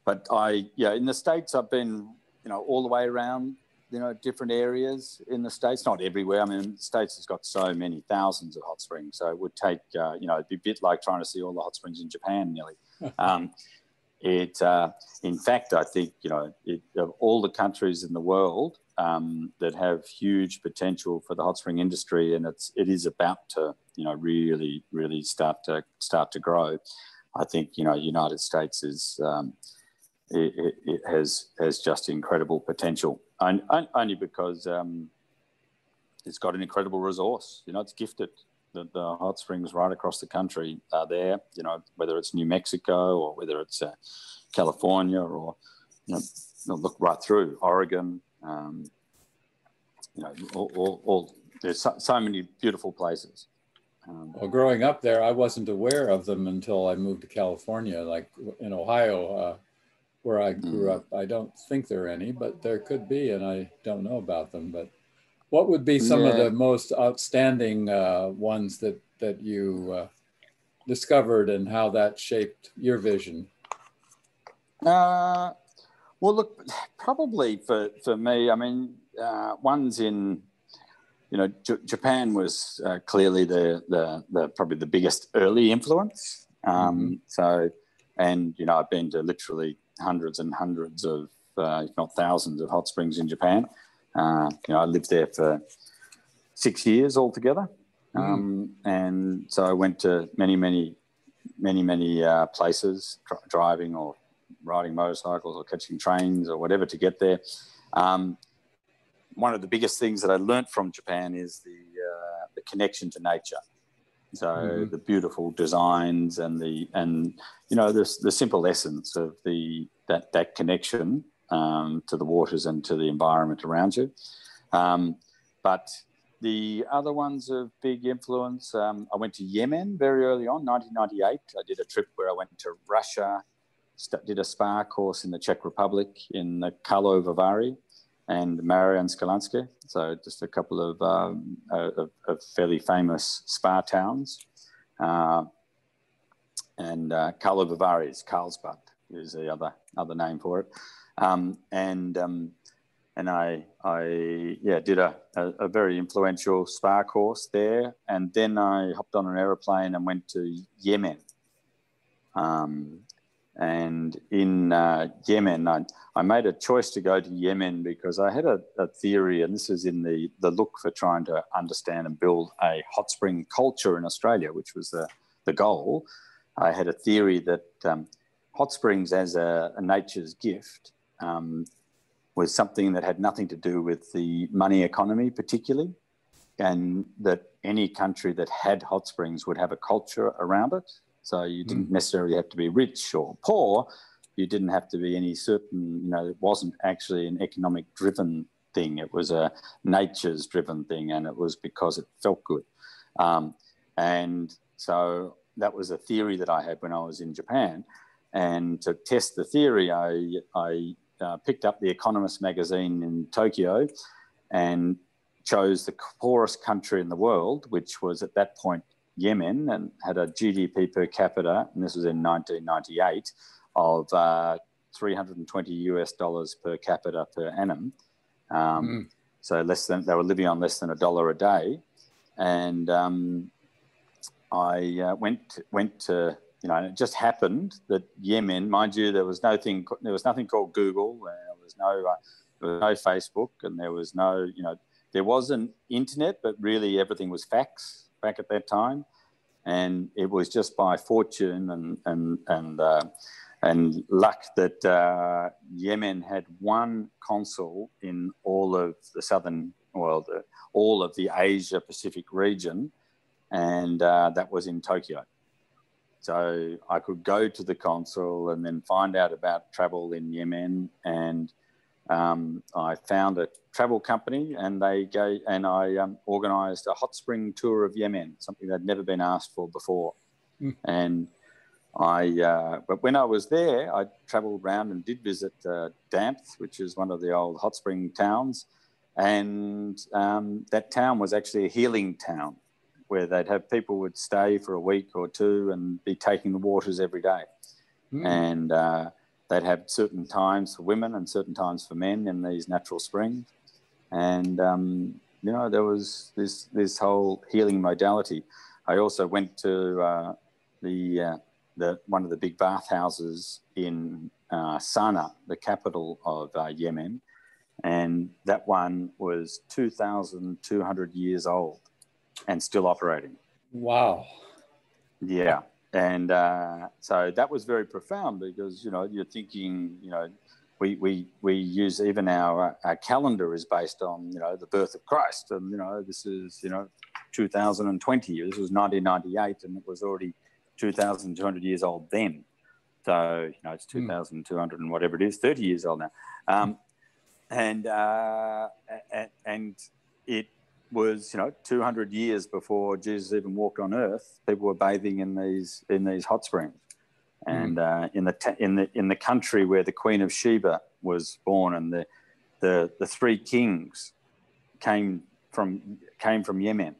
but I yeah in the states I've been you know all the way around you know, different areas in the states. Not everywhere. I mean, the states has got so many thousands of hot springs, so it would take, uh, you know, it'd be a bit like trying to see all the hot springs in Japan, nearly. um, it, uh, in fact, I think, you know, it, of all the countries in the world um, that have huge potential for the hot spring industry, and it's it is about to, you know, really, really start to start to grow. I think, you know, United States is. Um, it, it, has has just incredible potential and only because um, it's got an incredible resource. You know, it's gifted. The, the, hot springs right across the country are there. You know, whether it's New Mexico or whether it's uh, California or you know, look right through Oregon. Um, you know, all, all, all there's so, so, many beautiful places. Um, well, growing up there, I wasn't aware of them until I moved to California. Like in Ohio, uh, where I grew mm. up. I don't think there are any, but there could be, and I don't know about them. But what would be some yeah. of the most outstanding uh, ones that that you uh, discovered, and how that shaped your vision? Uh, Well, look, probably for, for me, I mean, uh, one's in, you know, J- Japan was uh, clearly the, the, the, probably the biggest early influence. Um, mm-hmm. So, and, you know, I've been to literally hundreds and hundreds of, uh, if not thousands of hot springs in Japan. Uh, you know, I lived there for six years altogether. Mm. Um, and so I went to many, many, many, many uh, places, driving or riding motorcycles or catching trains or whatever to get there. Um, one of the biggest things that I learned from Japan is the, uh, the connection to nature. So mm-hmm. the beautiful designs and the and you know the, the simple essence of the that that connection um, to the waters and to the environment around you. Um, but the other ones of big influence, um, I went to Yemen very early on, 1998. I did a trip where I went to Russia, did a spa course in the Czech Republic in the Karlovy Vary and Mariánské So just a couple of, um, of, of, fairly famous spa towns. Uh, and uh, Karlovy Vary is Carlsbad is the other, other name for it. Um, and um, and I, I yeah, did a, a, a, very influential spa course there. And then I hopped on an aeroplane and went to Yemen. Um, and in uh, Yemen, I, I made a choice to go to Yemen because I had a, a, theory, and this is in the, the look for trying to understand and build a hot spring culture in Australia, which was the, the goal. I had a theory that um, hot springs as a, a nature's gift um, was something that had nothing to do with the money economy, particularly, and that any country that had hot springs would have a culture around it. So you didn't mm. necessarily have to be rich or poor. You didn't have to be any certain, you know, it wasn't actually an economic driven thing. It was a nature's driven thing, and it was because it felt good. Um, and so that was a theory that I had when I was in Japan. And to test the theory, I, I uh, picked up The Economist magazine in Tokyo and chose the poorest country in the world, which was at that point Yemen, and had a GDP per capita, and this was in 1998, of uh, 320 US dollars per capita per annum. Um, mm. So less than they were living on less than a dollar a day, and um, I uh, went went to you know, and it just happened that Yemen, mind you, there was nothing, there was nothing called Google, there was no, uh, there was no Facebook, and there was no, you know, there was an internet, but really everything was fax back at that time, and it was just by fortune and and and uh, and luck that uh, Yemen had one consul in all of the southern, well, the, all of the Asia Pacific region, and uh, that was in Tokyo. So I could go to the consul and then find out about travel in Yemen. And um, I found a travel company and they gave, and I um, organized a hot spring tour of Yemen, something they'd never been asked for before. Mm. And I, uh, but when I was there, I traveled around and did visit uh, Damt, which is one of the old hot spring towns. And um, that town was actually a healing town where they'd have people would stay for a week or two and be taking the waters every day. Mm. And uh, they'd have certain times for women and certain times for men in these natural springs. And, um, you know, there was this, this whole healing modality. I also went to uh, the, uh, the, one of the big bathhouses in uh, Sana'a, the capital of uh, Yemen. And that one was 2,200 years old and still operating. Wow. Yeah. And uh, so that was very profound because, you know, you're thinking, you know, we, we, we use even our, our calendar is based on, you know, the birth of Christ. And, you know, this is, you know, 2020. This was 1998 and it was already 2,200 years old then. So, you know, it's hmm. 2,200 and whatever it is, 30 years old now. Um, and, uh, and, and it was you know 200 years before Jesus even walked on earth. People were bathing in these in these hot springs, and mm. uh, in the ta- in the in the country where the Queen of Sheba was born, and the the the three kings came from came from Yemen,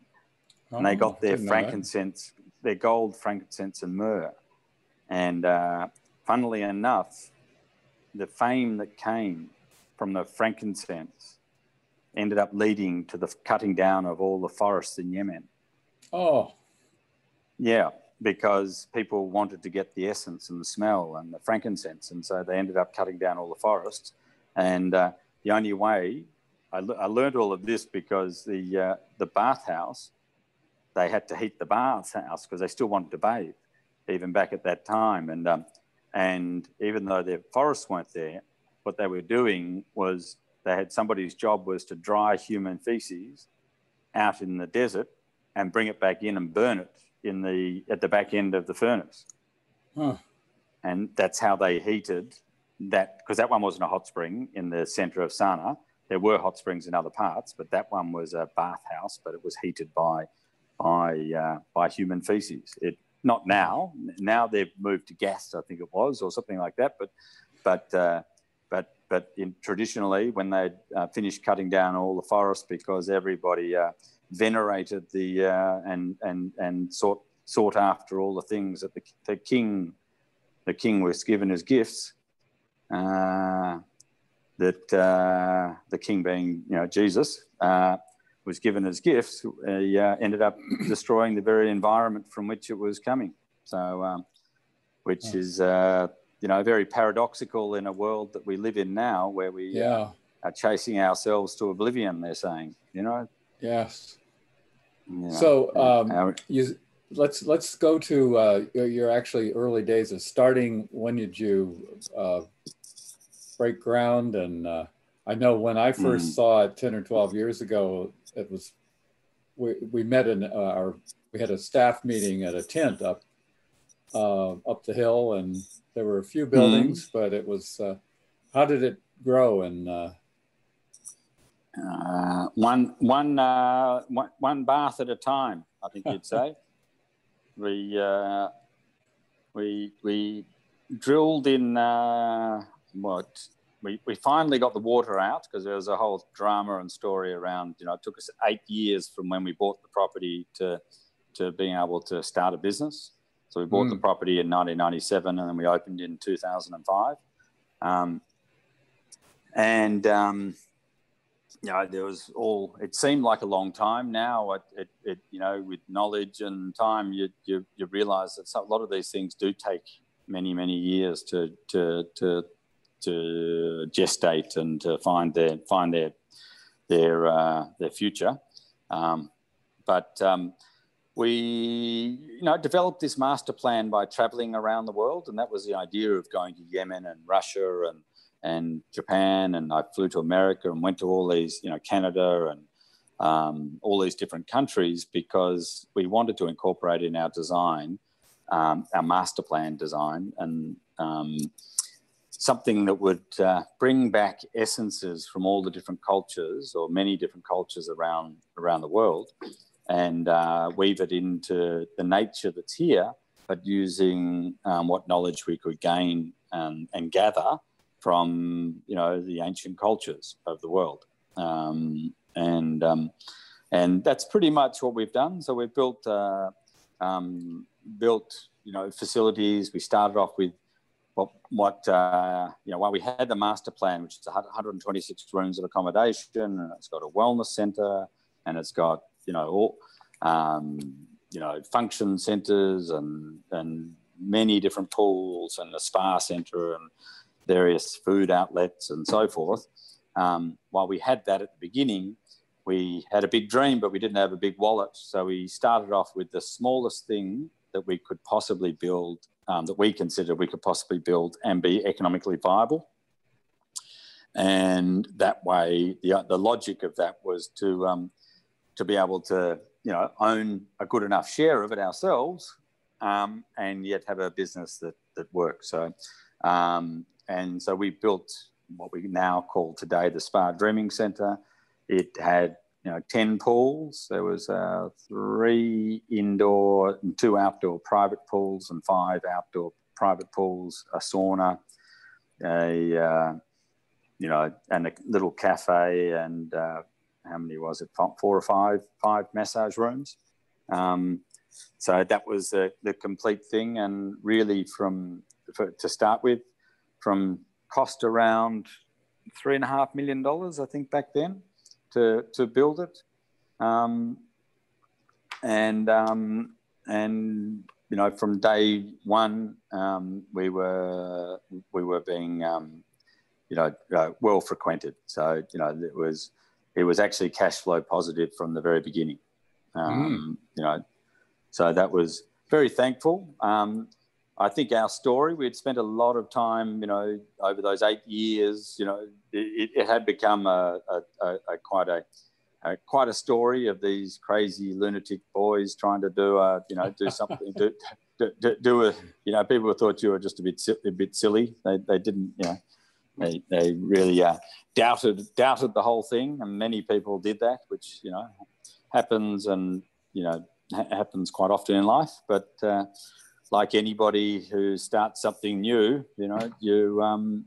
oh, and they got oh, their frankincense, their gold, frankincense, and myrrh. And uh, funnily enough, the fame that came from the frankincense ended up leading to the cutting down of all the forests in Yemen. Oh. Yeah, because people wanted to get the essence and the smell and the frankincense. And so they ended up cutting down all the forests. And uh, the only way I, I, learned all of this because the, uh, the bathhouse, they had to heat the bathhouse because they still wanted to bathe, even back at that time. And, um, and even though their forests weren't there, what they were doing was they had somebody's job was to dry human feces out in the desert and bring it back in and burn it in the at the back end of the furnace. Huh. And that's how they heated that because that one wasn't a hot spring in the center of Sana'a. There were hot springs in other parts, but that one was a bathhouse, but it was heated by by uh, by human feces. It not now. Now they've moved to gas, I think it was, or something like that. But but uh, but in, traditionally, when they uh, finished cutting down all the forests because everybody uh, venerated the uh, and and and sought sought after all the things that the, the king the king was given as gifts. Uh, that uh, the king, being you know Jesus, uh, was given as gifts. He uh, ended up destroying the very environment from which it was coming. So, um, which is uh, you know very paradoxical in a world that we live in now, where we yeah. are chasing ourselves to oblivion. They're saying, you know. Yes so um, you, let's let's go to uh, your actually early days of starting. When did you uh, break ground? And uh, I know when I first mm. saw it ten or twelve years ago, it was we, we met in uh, our we had a staff meeting at a tent up uh, up the hill, and there were a few buildings, mm. but it was uh, how did it grow and uh, one, one, uh, one, one bath at a time, I think you'd say. we, uh, we, we drilled in uh, what we, we finally got the water out because there was a whole drama and story around, you know, it took us eight years from when we bought the property to, to being able to start a business. So we bought mm. the property in 1997 and then we opened in 2005. Um, and um, you know, there was all, it seemed like a long time. Now, it, it, it you know, with knowledge and time, you, you, you realize that a lot of these things do take many, many years to, to, to, to gestate and to find their, find their, their, uh, their future. Um, but um, we, you know, developed this master plan by traveling around the world. And that was the idea of going to Yemen and Russia and and Japan, and I flew to America and went to all these, you know, Canada and um, all these different countries because we wanted to incorporate in our design, um, our master plan design, and um, something that would uh, bring back essences from all the different cultures or many different cultures around around the world, and uh, weave it into the nature that's here, but using um, what knowledge we could gain um, and gather from you know the ancient cultures of the world, um, and um, and that's pretty much what we've done. So we've built uh, um, built you know facilities. We started off with what what uh, you know while we had the master plan, which is 126 rooms of accommodation, and it's got a wellness center, and it's got you know all um, you know function centers and and many different pools and a spa center and various food outlets and so forth. Um, while we had that at the beginning, we had a big dream, but we didn't have a big wallet. So we started off with the smallest thing that we could possibly build, um, that we considered we could possibly build and be economically viable. And that way, the, the logic of that was to, um, to be able to, you know, own a good enough share of it ourselves um, and yet have a business that, that works. So um, and so we built what we now call today the Spa Dreaming Centre. It had you know 10 pools. There was uh, three indoor and two outdoor private pools and five outdoor private pools, a sauna, a uh, you know, and a little cafe and uh, how many was it? Four or five, five massage rooms. Um, so that was the, the complete thing. And really, from for, to start with, from cost around three and a half million dollars, I think, back then to to build it. Um, and um, and you know, from day one, um, we were we were being um, you know uh, well frequented. So you know, it was it was actually cash flow positive from the very beginning. Mm. You know, so that was very thankful. Um, I think our story, we had spent a lot of time, you know, over those eight years, you know, it, it had become a, a, a, a quite a, quite a story of these crazy lunatic boys trying to do a, you know, do something, do, do, do, a, you know, people thought you were just a bit, a bit silly. They, they didn't, you know, they, they really uh, doubted, doubted the whole thing. And many people did that, which, you know, happens and, you know, ha- happens quite often in life. But, uh, like anybody who starts something new, you know, you um,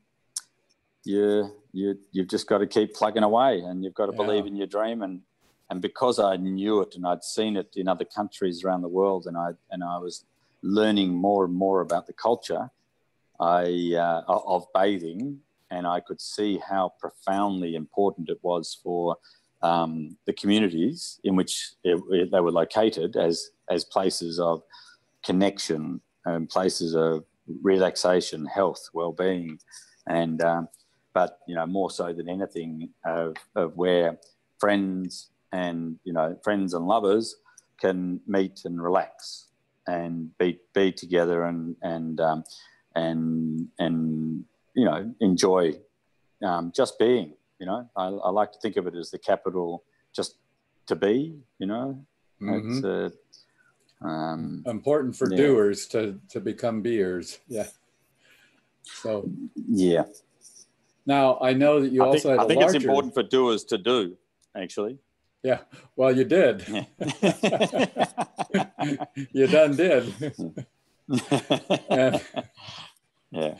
you you you've just got to keep plugging away, and you've got to yeah. believe in your dream. And and because I knew it and I'd seen it in other countries around the world, and I and I was learning more and more about the culture, I uh, of bathing, and I could see how profoundly important it was for um, the communities in which it, it, they were located as as places of connection and places of relaxation, health, well-being, and um, but you know more so than anything of, of where friends and you know friends and lovers can meet and relax and be be together and and um, and and you know enjoy um, just being. You know, I, I, like to think of it as the capital just to be. You know, mm-hmm. it's uh, um, Important for yeah. doers to to become beers. Yeah. So. Yeah. Now I know that you I also think, had. I think larger... it's important for doers to do, actually. Yeah. Well, you did. Yeah. you done did. and, yeah.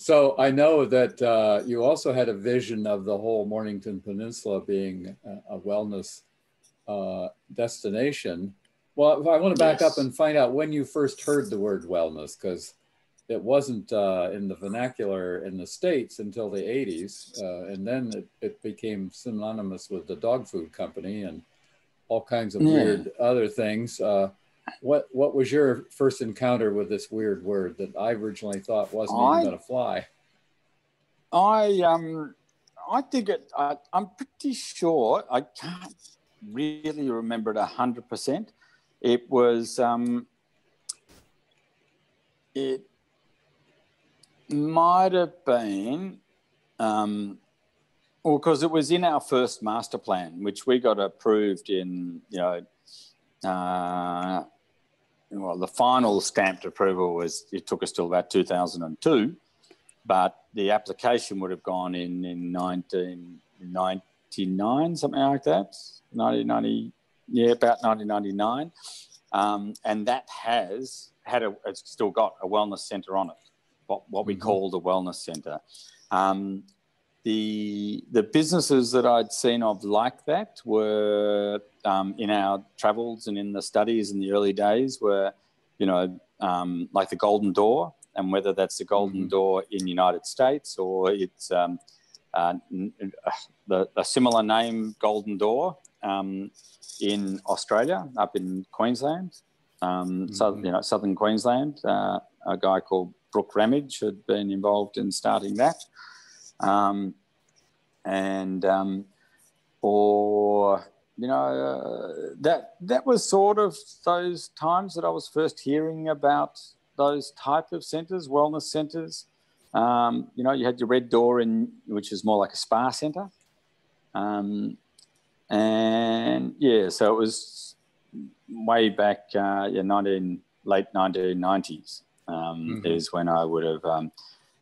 So I know that uh, you also had a vision of the whole Mornington Peninsula being a, a wellness uh, destination. Well, I want to back yes. up and find out when you first heard the word wellness, because it wasn't uh, in the vernacular in the States until the 80s. Uh, and then it, it, became synonymous with the dog food company and all kinds of yeah. weird other things. What, what was your first encounter with this weird word that I originally thought wasn't I, even going to fly? I, um, I think it, I, I'm pretty sure, I can't really remember it 100%. It was, um, it might have been, um, well, because it was in our first master plan, which we got approved in, you know, uh, well, the final stamped approval was, it took us till about 2002, but the application would have gone in in 1999, something like that, 1990, yeah, about 1999. Um, and that has had a, it's still got a wellness centre on it, what, what we mm-hmm. call the wellness centre. Um, the the businesses that I'd seen of like that were um, in our travels and in the studies in the early days were, you know, um, like the Golden Door, and whether that's the Golden mm-hmm. Door in the United States or it's um, uh, the, the similar name Golden Door um, in Australia, up in Queensland, um, mm-hmm. so, you know, southern Queensland. Uh, a guy called Brooke Ramage had been involved in starting that. Um, and um, or you know uh, that that was sort of those times that I was first hearing about those type of centres, wellness centres. Um, you know, you had your Red Door in, which is more like a spa centre. Um, and yeah, so it was way back, uh, yeah, 19, late 1990s um, mm-hmm. is when I would have,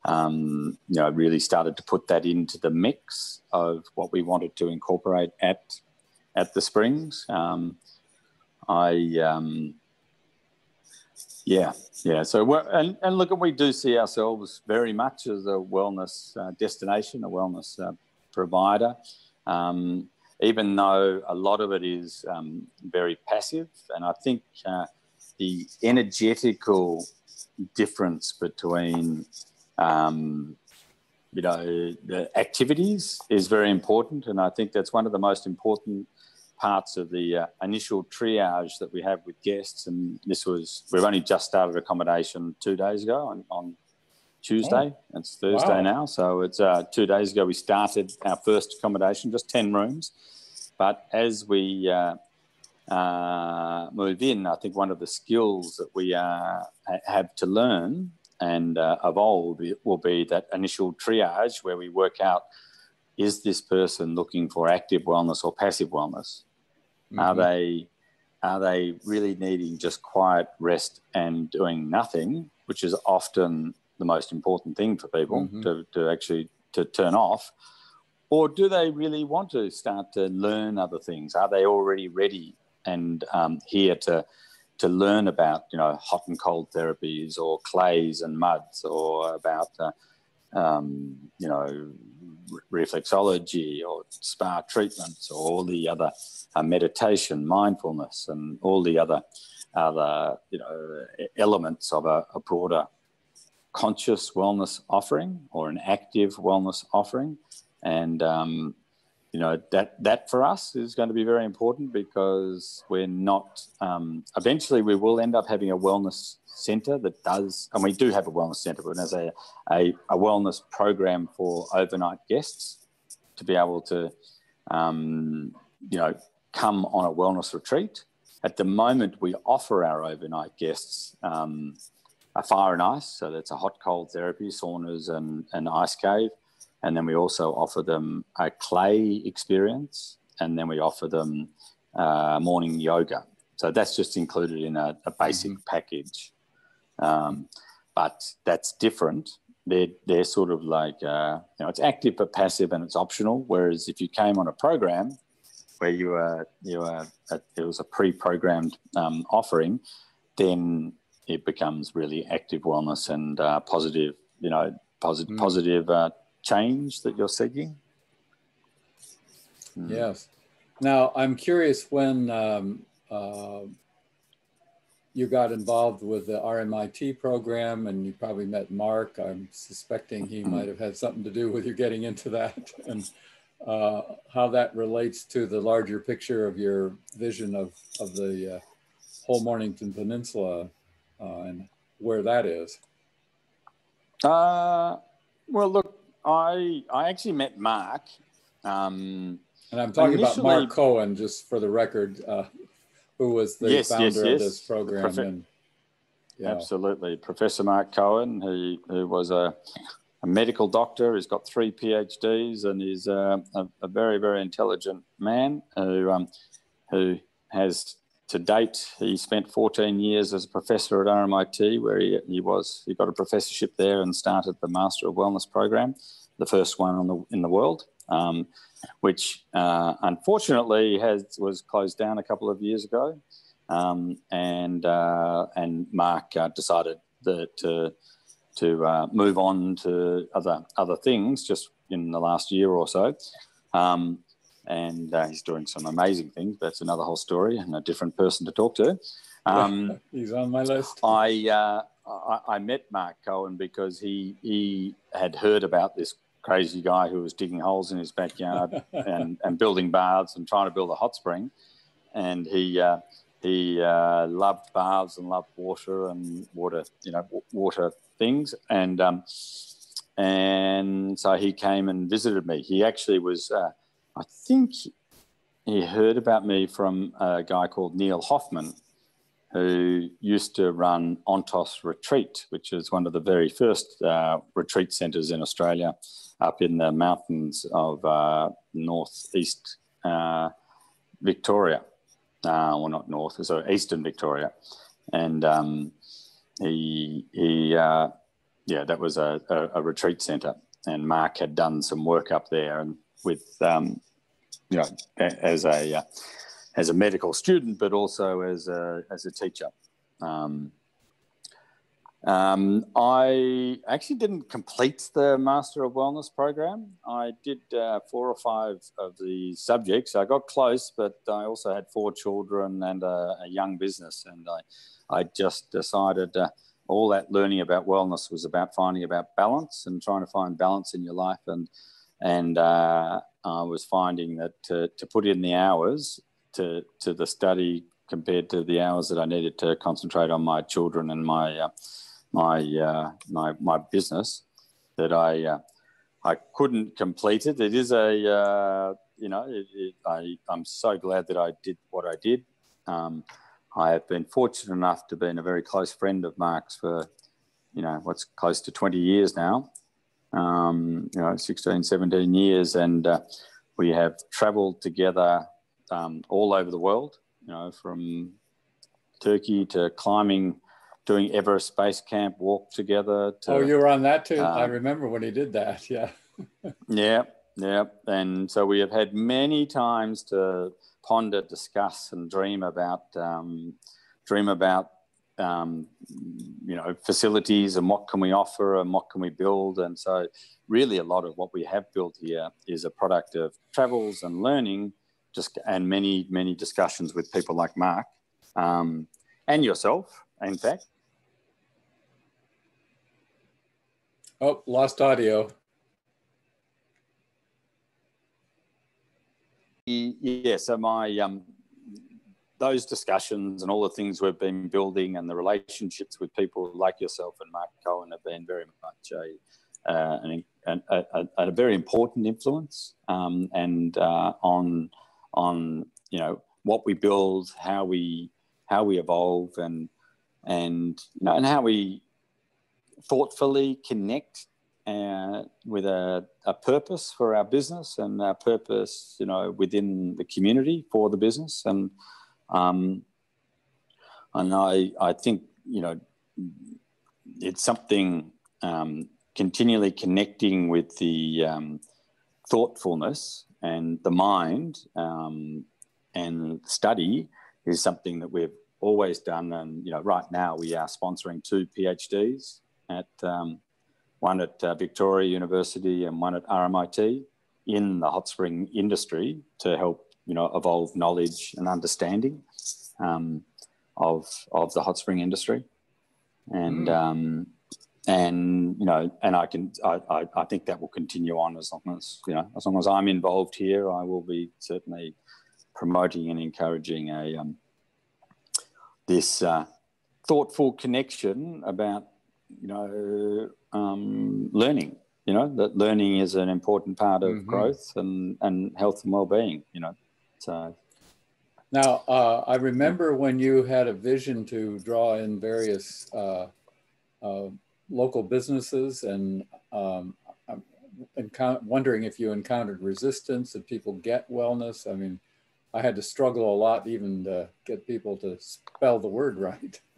um, you know, really started to put that into the mix of what we wanted to incorporate at at the Springs. Um, I, um, yeah, yeah. So we're, and, and look, we do see ourselves very much as a wellness uh, destination, a wellness uh, provider. Um, even though a lot of it is um, very passive. And I think uh, the energetical difference between um, you know, the activities is very important, and I think that's one of the most important parts of the uh, initial triage that we have with guests. And this was we've only just started accommodation two days ago on, on Tuesday. Oh. It's Thursday wow. now, so it's uh, two days ago we started our first accommodation, just ten rooms. But as we uh, uh, move in, I think one of the skills that we uh, have to learn and uh, evolve will be that initial triage where we work out is this person looking for active wellness or passive wellness? Mm-hmm. Are they are they really needing just quiet rest and doing nothing, which is often the most important thing for people mm-hmm. to, to actually to turn off? Or do they really want to start to learn other things? Are they already ready and um, here to to learn about you know hot and cold therapies or clays and muds or about uh, um, you know reflexology or spa treatments or all the other uh, meditation, mindfulness, and all the other other you know elements of a, a broader conscious wellness offering or an active wellness offering, and um, you know that that for us is going to be very important because we're not. Um, eventually, we will end up having a wellness centre that does, and we do have a wellness centre, but as a, a, a wellness program for overnight guests to be able to, um, you know, come on a wellness retreat. At the moment, we offer our overnight guests um, a fire and ice, so that's a hot cold therapy, saunas, and an ice cave. And then we also offer them a clay experience, and then we offer them uh, morning yoga. So that's just included in a, a basic mm-hmm. package. Um, but that's different. They're, they're sort of like, uh, you know, it's active but passive and it's optional. Whereas if you came on a program where you were, you were, a, it was a pre-programmed um, offering, then it becomes really active wellness and uh, positive, you know, posit- mm. positive uh, change that you're seeking. Mm. Yes. Now, I'm curious when um, uh, you got involved with the RMIT program and you probably met Mark. I'm suspecting he mm-hmm. might have had something to do with you getting into that and uh, how that relates to the larger picture of your vision of, of the uh, whole Mornington Peninsula uh, and where that is. Uh, well, look, I I actually met Mark. Um, and I'm talking about Mark Cohen, just for the record, uh, who was the yes, founder yes, yes. of this program. And, yeah. Absolutely, Professor Mark Cohen, who who was a, a medical doctor, he's got three PhDs, and he's uh, a, a, very very intelligent man who um, who has to date, he spent 14 years as a professor at RMIT, where he, he was he got a professorship there and started the Master of Wellness program, the first one the, in the world, um, which uh, unfortunately has was closed down a couple of years ago, um, and uh, and Mark uh, decided that to to uh, move on to other other things just in the last year or so. Um, and uh, he's doing some amazing things. That's another whole story and a different person to talk to. Um, he's on my list. I, uh, I, I met Mark Cohen because he he had heard about this crazy guy who was digging holes in his backyard and, and building baths and trying to build a hot spring, and he. Uh, he uh, loved baths and loved water and water, you know, water things. And um, and so he came and visited me. He actually was uh, I think he heard about me from a guy called Neil Hoffman, who used to run Ontos Retreat, which is one of the very first uh, retreat centres in Australia, up in the mountains of uh, northeast uh, Victoria. Uh, well, not north, so eastern Victoria, and um, he he uh, yeah, that was a, a, a retreat centre, and Mark had done some work up there, and with um, you know, as a uh, as a medical student, but also as a as a teacher. Um, um, I actually didn't complete the Master of Wellness program. I did uh, four or five of the subjects. I got close, but I also had four children and a, a young business, and I I just decided. Uh, all that learning about wellness was about finding about balance and trying to find balance in your life. And and uh, I was finding that to, to put in the hours to to the study compared to the hours that I needed to concentrate on my children and my uh, my, uh, my my business, that I uh, I couldn't complete it. It is a uh, you know it, it, I I'm so glad that I did what I did. Um, I have been fortunate enough to be a very close friend of Mark's for, you know, what's close to 20 years now, um, you know, 16, 17 years. And uh, we have traveled together um, all over the world, you know, from Turkey to climbing, doing Everest Base Camp walk together. To, oh, you were on that too? Um, I remember when he did that. Yeah. yeah. Yeah. And so we have had many times to, ponder, discuss, and dream about um, dream about um, you know facilities and what can we offer and what can we build. And so, really, a lot of what we have built here is a product of travels and learning, just and many many discussions with people like Mark um, and yourself, in fact. Oh, lost audio. yeah, so my um, those discussions and all the things we've been building and the relationships with people like yourself and Mark Cohen have been very much a uh, an, a, a, very important influence um, and uh, on on you know what we build, how we how we evolve, and and you know and how we thoughtfully connect uh, with a, a, purpose for our business and our purpose, you know, within the community for the business. And um, and I I think you know it's something um, continually connecting with the um, thoughtfulness and the mind um, and study is something that we've always done. And you know, right now we are sponsoring two PhDs at um, one at uh, Victoria University and one at RMIT in the hot spring industry to help you know evolve knowledge and understanding um, of of the hot spring industry, and mm. um, and you know and I can I, I, I think that will continue on as long as you know as long as I'm involved here, I will be certainly promoting and encouraging a um, this uh, thoughtful connection about you know, um, learning. You know, that learning is an important part of mm-hmm. growth and, and health and well-being. You know, so. Now, uh, I remember when you had a vision to draw in various uh, uh, local businesses, and um, I'm wondering if you encountered resistance. Did people get wellness? I mean, I had to struggle a lot even to get people to spell the word right.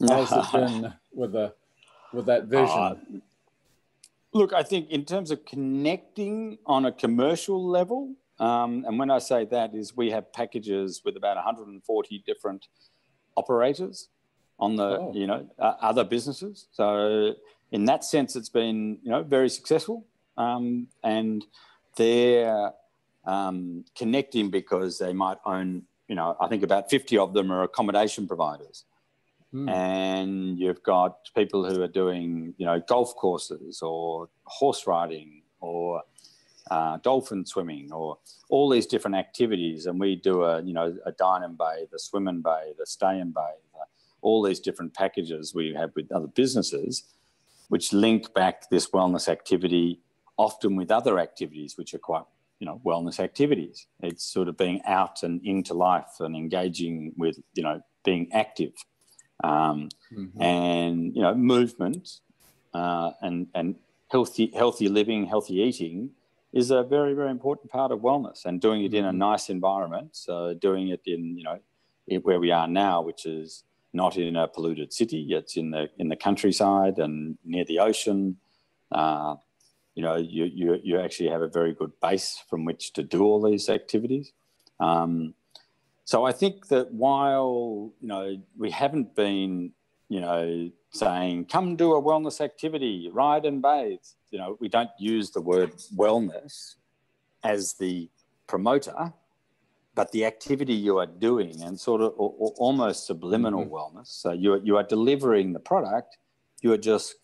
But how's it been with the with that vision? Uh, look, I think in terms of connecting on a commercial level, um, and when I say that is we have packages with about 140 different operators on the oh. you know uh, other businesses. So in that sense, it's been you know very successful, um, and they're um, connecting because they might own you know I think about 50 of them are accommodation providers. Mm. And you've got people who are doing, you know, golf courses or horse riding or uh, dolphin swimming or all these different activities. And we do a, you know, a dine and bay, the swim and bay, the stay and bay, uh, all these different packages we have with other businesses, which link back this wellness activity often with other activities, which are quite, you know, wellness activities. It's sort of being out and into life and engaging with, you know, being active um, mm-hmm. and you know movement uh, and and healthy healthy living, healthy eating is a very very important part of wellness and doing it in a mm-hmm. nice environment. So doing it in you know where we are now, which is not in a polluted city. It's in the in the countryside and near the ocean. Uh, you know, you, you you actually have a very good base from which to do all these activities. Um, so I think that while you know we haven't been you know saying come do a wellness activity, ride and bathe, you know we don't use the word wellness as the promoter, but the activity you are doing and sort of or, or almost subliminal mm-hmm. wellness. So you are, you are delivering the product, you are just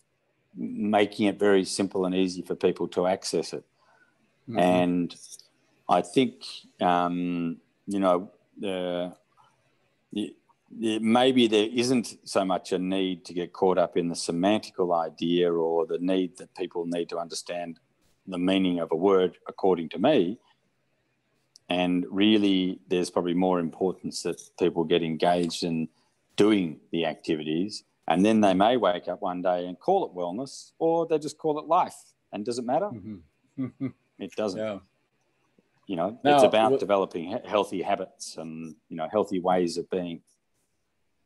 making it very simple and easy for people to access it. Mm-hmm. And I think um, you know the, the, maybe there isn't so much a need to get caught up in the semantical idea or the need that people need to understand the meaning of a word according to me and really, there's probably more importance that people get engaged in doing the activities. And then they may wake up one day and call it wellness, or they just call it life. And does it matter? Mm-hmm. it doesn't. Yeah. You know, now, it's about developing healthy habits and you know healthy ways of being.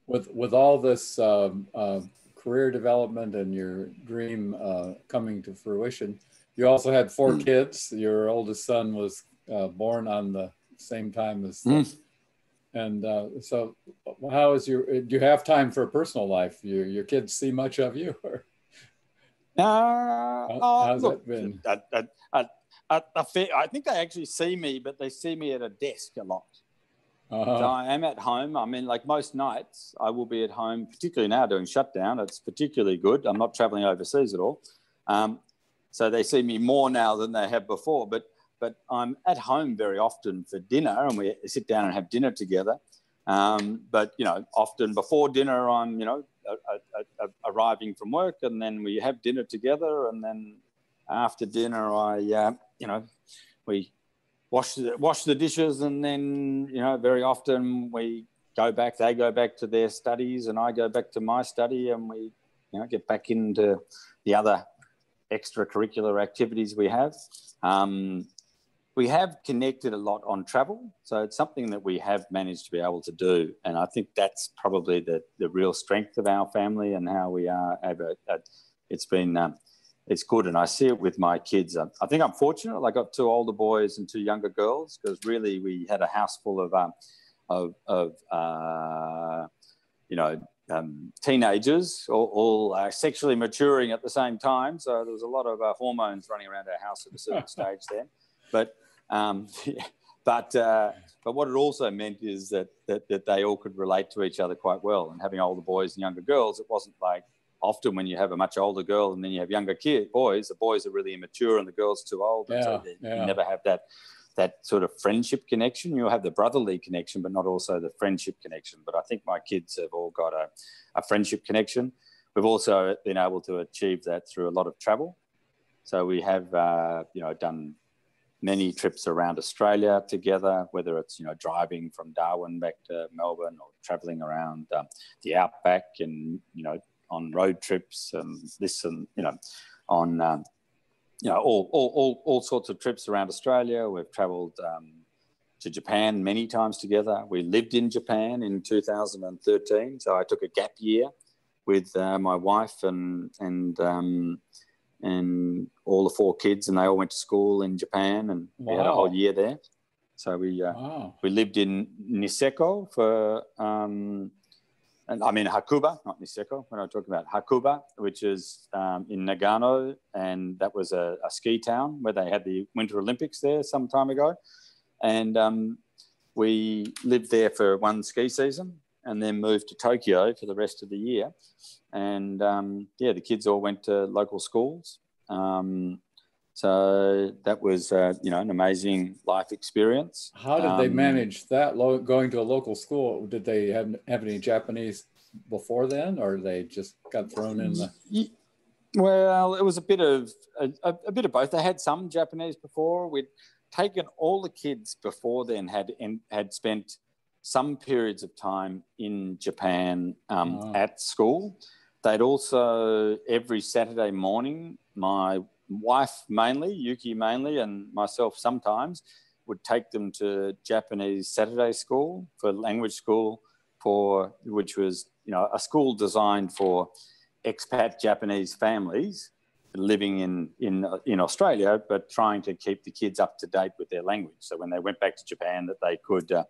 With with all this um, uh, career development and your dream uh, coming to fruition, you also had four mm. kids. Your oldest son was uh, born on the same time as, mm. and uh, so how is your? Do you have time for a personal life? Your your kids see much of you, or uh, how, how's look, it been? I, I, I, I, think they actually see me, but they see me at a desk a lot. Uh-huh. So I am at home. I mean, like most nights, I will be at home, particularly now doing shutdown. It's particularly good. I'm not traveling overseas at all. Um, so they see me more now than they have before. But but I'm at home very often for dinner and we sit down and have dinner together. Um, but, you know, often before dinner, I'm, you know, a, a, a, arriving from work and then we have dinner together. And then after dinner, I, uh, you know, we wash the, wash the dishes and then, you know, very often we go back, they go back to their studies and I go back to my study and we, you know, get back into the other extracurricular activities we have. Um, we have connected a lot on travel. So it's something that we have managed to be able to do. And I think that's probably the, the real strength of our family and how we are able, uh, it's been, um, it's good. And I see it with my kids. I, I think I'm fortunate. I got two older boys and two younger girls because really we had a house full of, um, of, of uh, you know, um, teenagers, all, all uh, sexually maturing at the same time. So there was a lot of uh, hormones running around our house at a certain stage then. But um, but uh, but what it also meant is that, that that they all could relate to each other quite well. And having older boys and younger girls, it wasn't like often when you have a much older girl and then you have younger kid boys, the boys are really immature and the girls too old. Yeah, so yeah. You never have that that sort of friendship connection. You'll have the brotherly connection, but not also the friendship connection. But I think my kids have all got a, a friendship connection. We've also been able to achieve that through a lot of travel. So we have, uh, you know, done many trips around Australia together, whether it's you know driving from Darwin back to Melbourne or traveling around um, the outback and you know on road trips and this and you know on um, you know all, all, all, all sorts of trips around Australia. We've travelled um, to Japan many times together. We lived in Japan in 2013, so I took a gap year with uh, my wife and and um, and all the four kids, and they all went to school in Japan, and wow. we had a whole year there. So we uh, wow. we lived in Niseko for, um, and I mean Hakuba, not Niseko. When I talk about Hakuba, which is um, in Nagano, and that was a, a, ski town where they had the Winter Olympics there some time ago, and um, we lived there for one ski season, and then moved to Tokyo for the rest of the year and um, yeah, the kids all went to local schools. Um, so that was uh, you know an amazing life experience. How did they um, manage that? Going to a local school, did they have have any Japanese before then, or they just got thrown in the? Well, it was a bit of a, a, bit of both. They had some Japanese before. We'd taken all the kids before then had had spent some periods of time in Japan um, oh. at school. They'd also, every Saturday morning, my wife mainly, Yuki mainly, and myself sometimes would take them to Japanese Saturday school for language school, for which was you know a school designed for expat Japanese families living in in in Australia, but trying to keep the kids up to date with their language. So when they went back to Japan, that they could uh,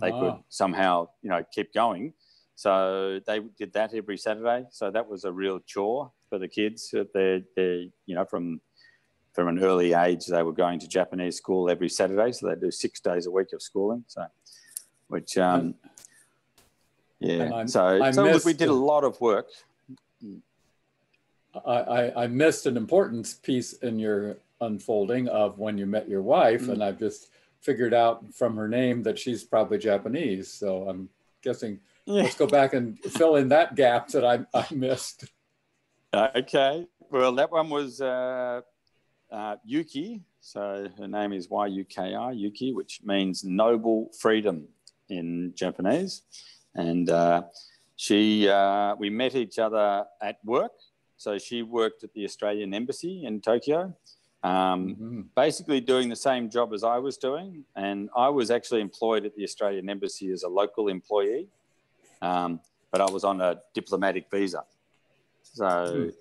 they could somehow you know keep going. So they did that every Saturday. So that was a real chore for the kids. They, they you know, from from an early age, they were going to Japanese school every Saturday. So they do six days a week of schooling. So, which, um, yeah. so, I so look, we did a lot of work. I, I, I, missed an important piece in your unfolding of when you met your wife, mm. and I've just figured out from her name that she's probably Japanese. So I'm guessing yeah. let's go back and fill in that gap that I, I missed. Okay. Well, that one was uh, uh, Yuki. So her name is Y U K I, Yuki, which means noble freedom in Japanese. And uh, she, uh, we met each other at work. So she worked at the Australian Embassy in Tokyo, um, mm-hmm. basically doing the same job as I was doing. And I was actually employed at the Australian Embassy as a local employee, um, but I was on a diplomatic visa. So mm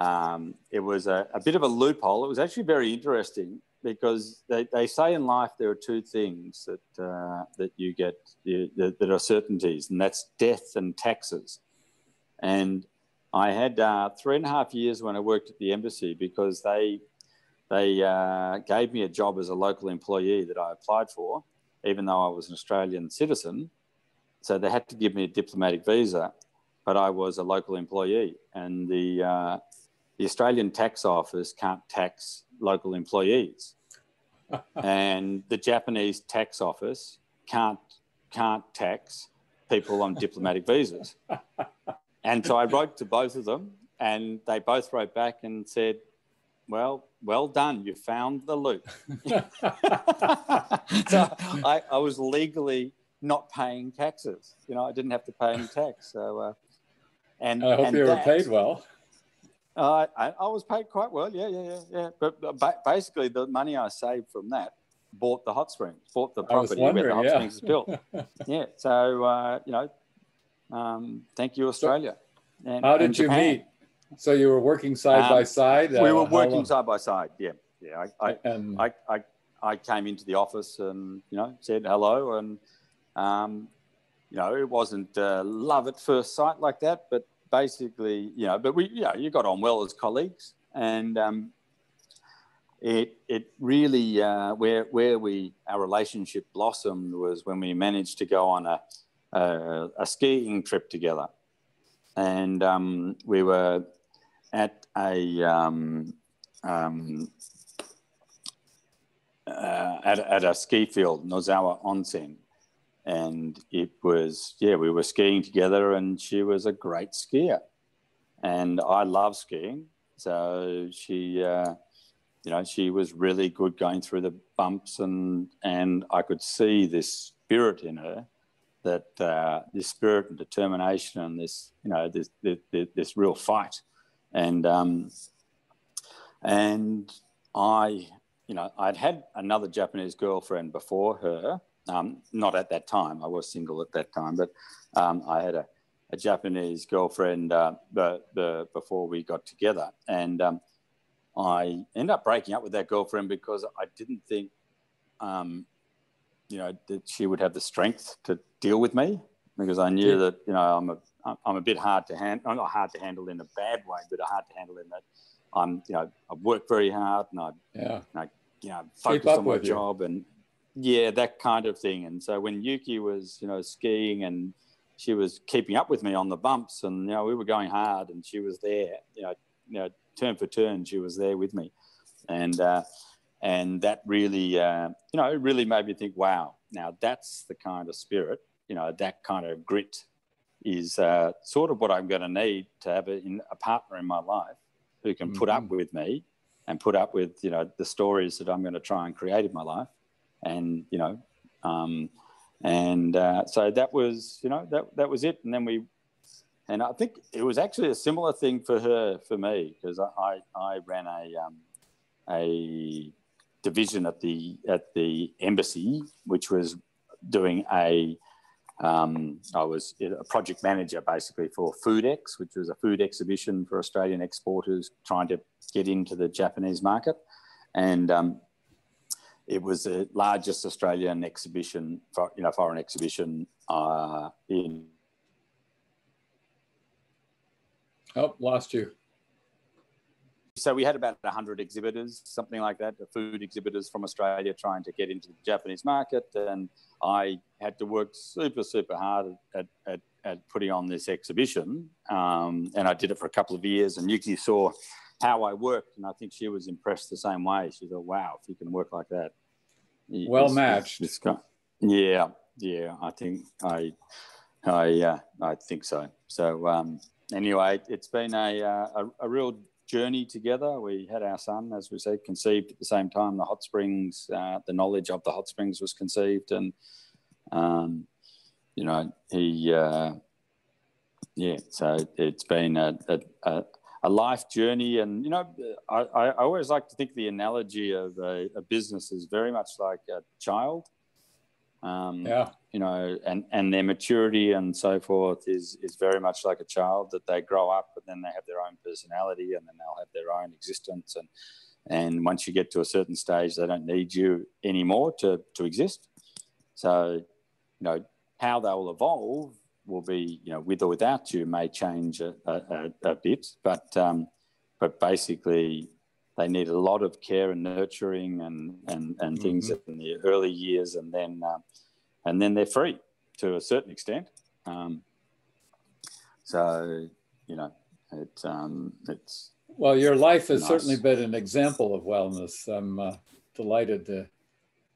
um, it was a, a, bit of a loophole. It was actually very interesting because they, they say in life there are two things that, uh, that you get you, that, that, are certainties, and that's death and taxes. And I had uh, three and a half years when I worked at the embassy because they, they uh, gave me a job as a local employee that I applied for, even though I was an Australian citizen. So they had to give me a diplomatic visa, but I was a local employee. And the, uh, the Australian Tax Office can't tax local employees, and the Japanese Tax Office can't can't tax people on diplomatic visas. And so I wrote to both of them, and they both wrote back and said, "Well, well done, you found the loop." so I, I, was legally not paying taxes. You know, I didn't have to pay any tax. So, uh, and I hope and you were paid well. Uh, I, I, was paid quite well, yeah, yeah, yeah, yeah. But, but basically, the money I saved from that bought the hot springs, bought the property where the hot yeah. springs is built. yeah, so uh, you know, um, thank you, Australia. And, how did you meet? So you were working side um, by side. Uh, we were working side by side. Yeah, yeah. I, I, and, I, I, I, came into the office and you know said hello, and um, you know it wasn't uh, love at first sight like that, but basically, you know, but we, yeah, you got on well as colleagues, and um, it it really uh, where where we our relationship blossomed was when we managed to go on a a, a skiing trip together, and um, we were at a um, um, uh, at, at a ski field, Nozawa Onsen, and it was yeah we were skiing together and she was a great skier. And i love skiing. So she uh, you know she was really good going through the bumps and and i could see this spirit in her that uh, this spirit and determination and this you know this this, this real fight. And um, and i you know i'd had another japanese girlfriend before her um, not at that time. I was single at that time, but um, I had a, a Japanese girlfriend uh, the, the, before we got together. And um, I ended up breaking up with that girlfriend because I didn't think, um, you know, that she would have the strength to deal with me because I knew yeah. that, you know, I'm a, I'm a bit hard to handle. I'm not hard to handle in a bad way, but hard to handle in that I'm, you know, I work very hard and I, yeah. I you know, focus on my job and yeah, that kind of thing. And so when Yuki was, you know, skiing and she was keeping up with me on the bumps, and you know, we were going hard, and she was there, you know, you know, turn for turn, she was there with me, and uh, and that really, uh, you know, it really made me think, wow, now that's the kind of spirit, you know, that kind of grit is uh, sort of what I'm going to need to have a, in, a partner in my life who can put mm-hmm. up with me and put up with, you know, the stories that I'm going to try and create in my life and you know, um, and uh, so that was you know that that was it. And then we, and I think it was actually a similar thing for her for me because I, I, I ran a um, a division at the at the embassy, which was doing a um, I was a project manager basically for Foodex, which was a food exhibition for Australian exporters trying to get into the Japanese market. And um, it was the largest Australian exhibition, for, you know, foreign exhibition uh, in. Oh, lost you. so we had about 100 exhibitors, something like that, food exhibitors from Australia trying to get into the Japanese market. And I had to work super, super hard at, at, at putting on this exhibition. Um, and I did it for a couple of years. And Yuki saw how I worked. And I think she was impressed the same way. She thought, wow, if you can work like that. Well matched. This, this guy. Yeah, yeah, I think I, I, uh, I think so. So um, anyway, it's been a, uh, a, a real journey together. We had our son, as we said, conceived at the same time. The hot springs, uh, the knowledge of the hot springs was conceived, and um, you know he, uh, yeah. So it's been a, a, a, life journey, and you know I, I always like to think the analogy of a, a business is very much like a child. Um, yeah. You know, and, and their maturity and so forth is, is very much like a child that they grow up and then they have their own personality and then they'll have their own existence. And, and once you get to a certain stage, they don't need you anymore to, to exist. So, you know, how they will evolve will be, you know, with or without you may change a, a, a bit, but, um, but basically they need a lot of care and nurturing and and, and things mm-hmm. in the early years, and then uh, and then they're free to a certain extent. Um, so you know, it um, it's well, your life has nice. certainly been an example of wellness. I'm uh, delighted to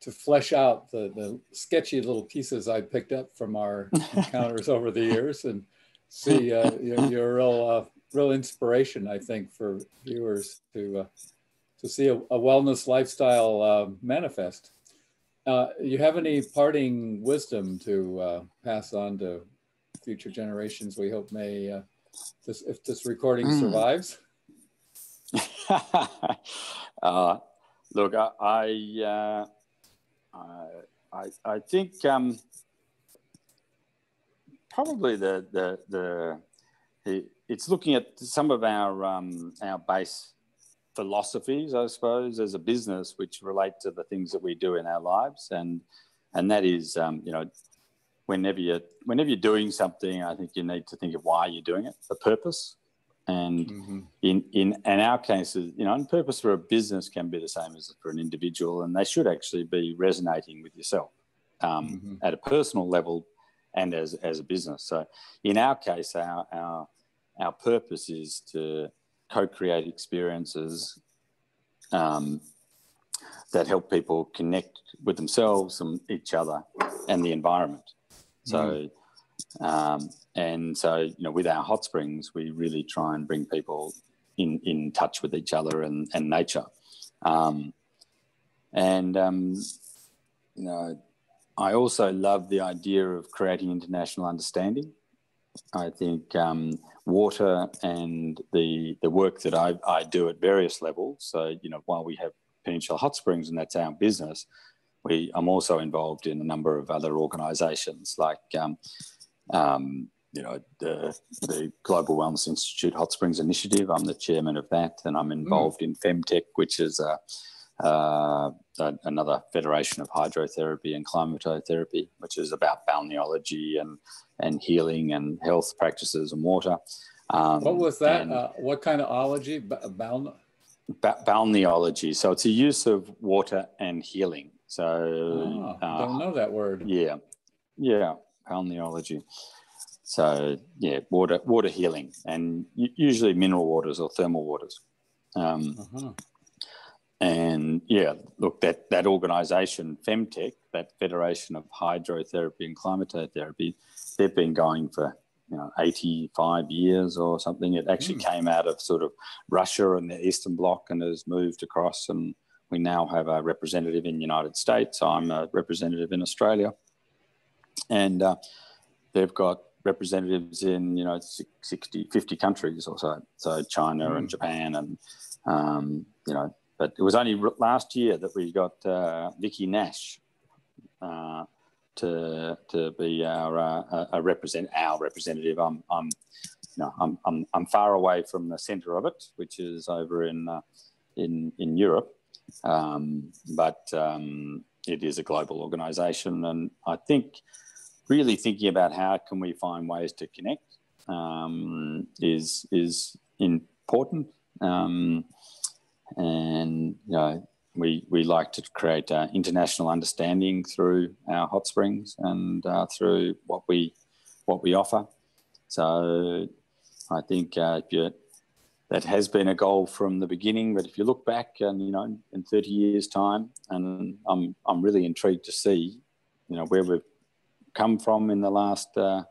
to flesh out the, the sketchy little pieces I picked up from our encounters over the years and see uh, you're, you're a real, uh, real inspiration, I think, for viewers to uh, to see a, a wellness lifestyle uh, manifest. Uh, you have any parting wisdom to uh, pass on to future generations? We hope may, uh, this, if this recording mm. survives. Uh, look, I, I, uh, I, I, think um, probably the, the, the, it's looking at some of our, um, our base philosophies, I suppose, as a business, which relate to the things that we do in our lives, and and that is, um, you know, whenever you whenever you're doing something, I think you need to think of why you're doing it, the purpose, and mm-hmm. in in in our cases, you know, and purpose for a business can be the same as for an individual, and they should actually be resonating with yourself um, mm-hmm. at a personal level and as as a business. So, in our case, our our our purpose is to co-create experiences um, that help people connect with themselves and each other and the environment. So, mm. Um, and so you know, with our hot springs, we really try and bring people in in touch with each other and, and nature. Um, and um, you know, I also love the idea of creating international understanding. I think um, water and the the work that I, I do at various levels. So you know, while we have Peninsula Hot Springs and that's our business, we I'm also involved in a number of other organisations like. Um, um, you know, the, the Global Wellness Institute Hot Springs Initiative. I'm the chairman of that, and I'm involved mm. in FEMTEC, which is a, uh, another federation of hydrotherapy and climatotherapy, which is about balneology and, and healing and health practices and water. Um, what was that? Uh, what kind of ology? Balne- ba- balneology. So it's a use of water and healing. So oh, uh, don't know that word. Yeah, yeah, balneology. So yeah, water water healing, and usually mineral waters or thermal waters. Um, uh-huh. And yeah, look, that, that organisation, FEMTEC, that Federation of Hydrotherapy and Climatotherapy, they've been going for you know 85 years or something. It actually mm. came out of sort of Russia and the Eastern Bloc and has moved across. And we now have a representative in the United States. I'm a representative in Australia, and uh, they've got representatives in you know 60, 50 countries or so. So China mm. and Japan and um, you know but it was only last year that we got uh, Vicky Nash uh, to to be our uh, a represent our representative. I'm I'm you know I'm I'm, I'm far away from the centre of it, which is over in uh, in in Europe, um, but um, it is a global organisation, and I think really thinking about how can we find ways to connect um, is is important Um, and you know, we we like to create uh, international understanding through our hot springs and uh, through what we what we offer. So I think uh, that has been a goal from the beginning. But if you look back, and you know, in 30 years' time, and I'm I'm really intrigued to see, you know, where we've come from in the last, uh,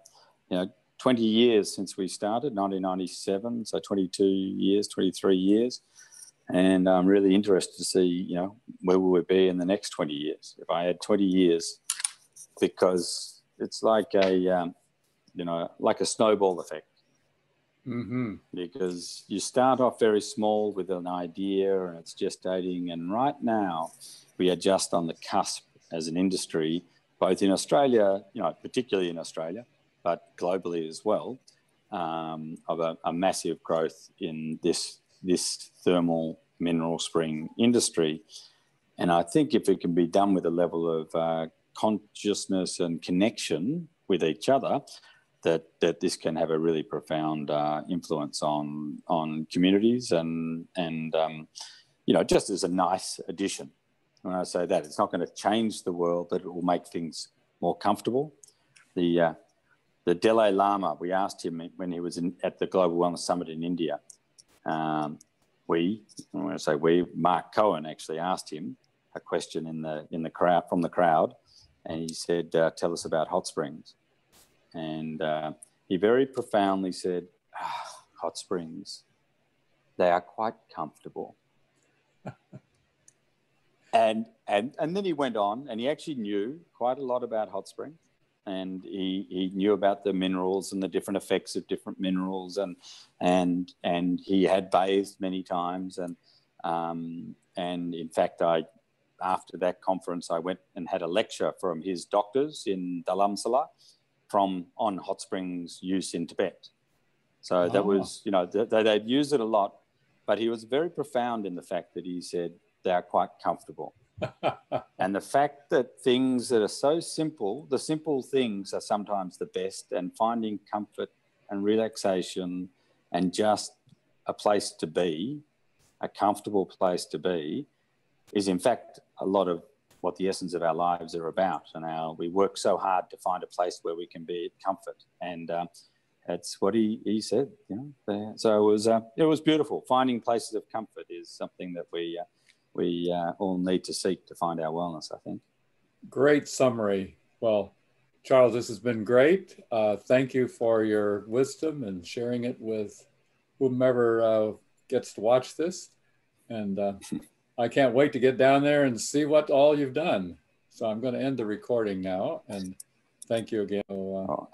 you know, 20 years since we started, 1997. So 22 years, 23 years, and I'm really interested to see, you know, where will we be in the next 20 years? If I had 20 years, because it's like a, um, you know, like a snowball effect Mm-hmm. Because you start off very small with an idea and it's gestating. And right now, we are just on the cusp as an industry, both in Australia, you know, particularly in Australia, but globally as well, um, of a, a, massive growth in this, this thermal mineral spring industry. And I think if it can be done with a level of uh, consciousness and connection with each other, that that this can have a really profound uh, influence on on communities and and um, you know just as a nice addition. When I say that, it's not going to change the world, but it will make things more comfortable. The uh, the Dalai Lama, we asked him when he was in, at the Global Wellness Summit in India. Um, we, when I say we, Marc Cohen actually asked him a question in the in the crowd from the crowd, and he said, uh, "Tell us about hot springs." And uh, he very profoundly said, ah, Hot springs, they are quite comfortable. and, and, and then he went on and he actually knew quite a lot about hot springs. And he, he knew about the minerals and the different effects of different minerals, and and and he had bathed many times, and um, and in fact, I after that conference, I went and had a lecture from his doctors in Dharamsala, from on hot springs use in Tibet. So oh. that was, you know, they, they'd use it a lot, but he was very profound in the fact that he said they are quite comfortable. and the fact that things that are so simple, the simple things are sometimes the best, and finding comfort and relaxation and just a place to be, a comfortable place to be, is in fact a lot of what the essence of our lives are about. And our, we work so hard to find a place where we can be at comfort. And uh, that's what he, he said, you know. So it was, uh, it was beautiful. Finding places of comfort is something that we, uh, we uh, all need to seek to find our wellness, I think. Great summary. Well, Charles, this has been great. Uh, thank you for your wisdom and sharing it with whomever uh, gets to watch this. And I can't wait to get down there and see what all you've done. So I'm going to end the recording now and thank you again. Uh,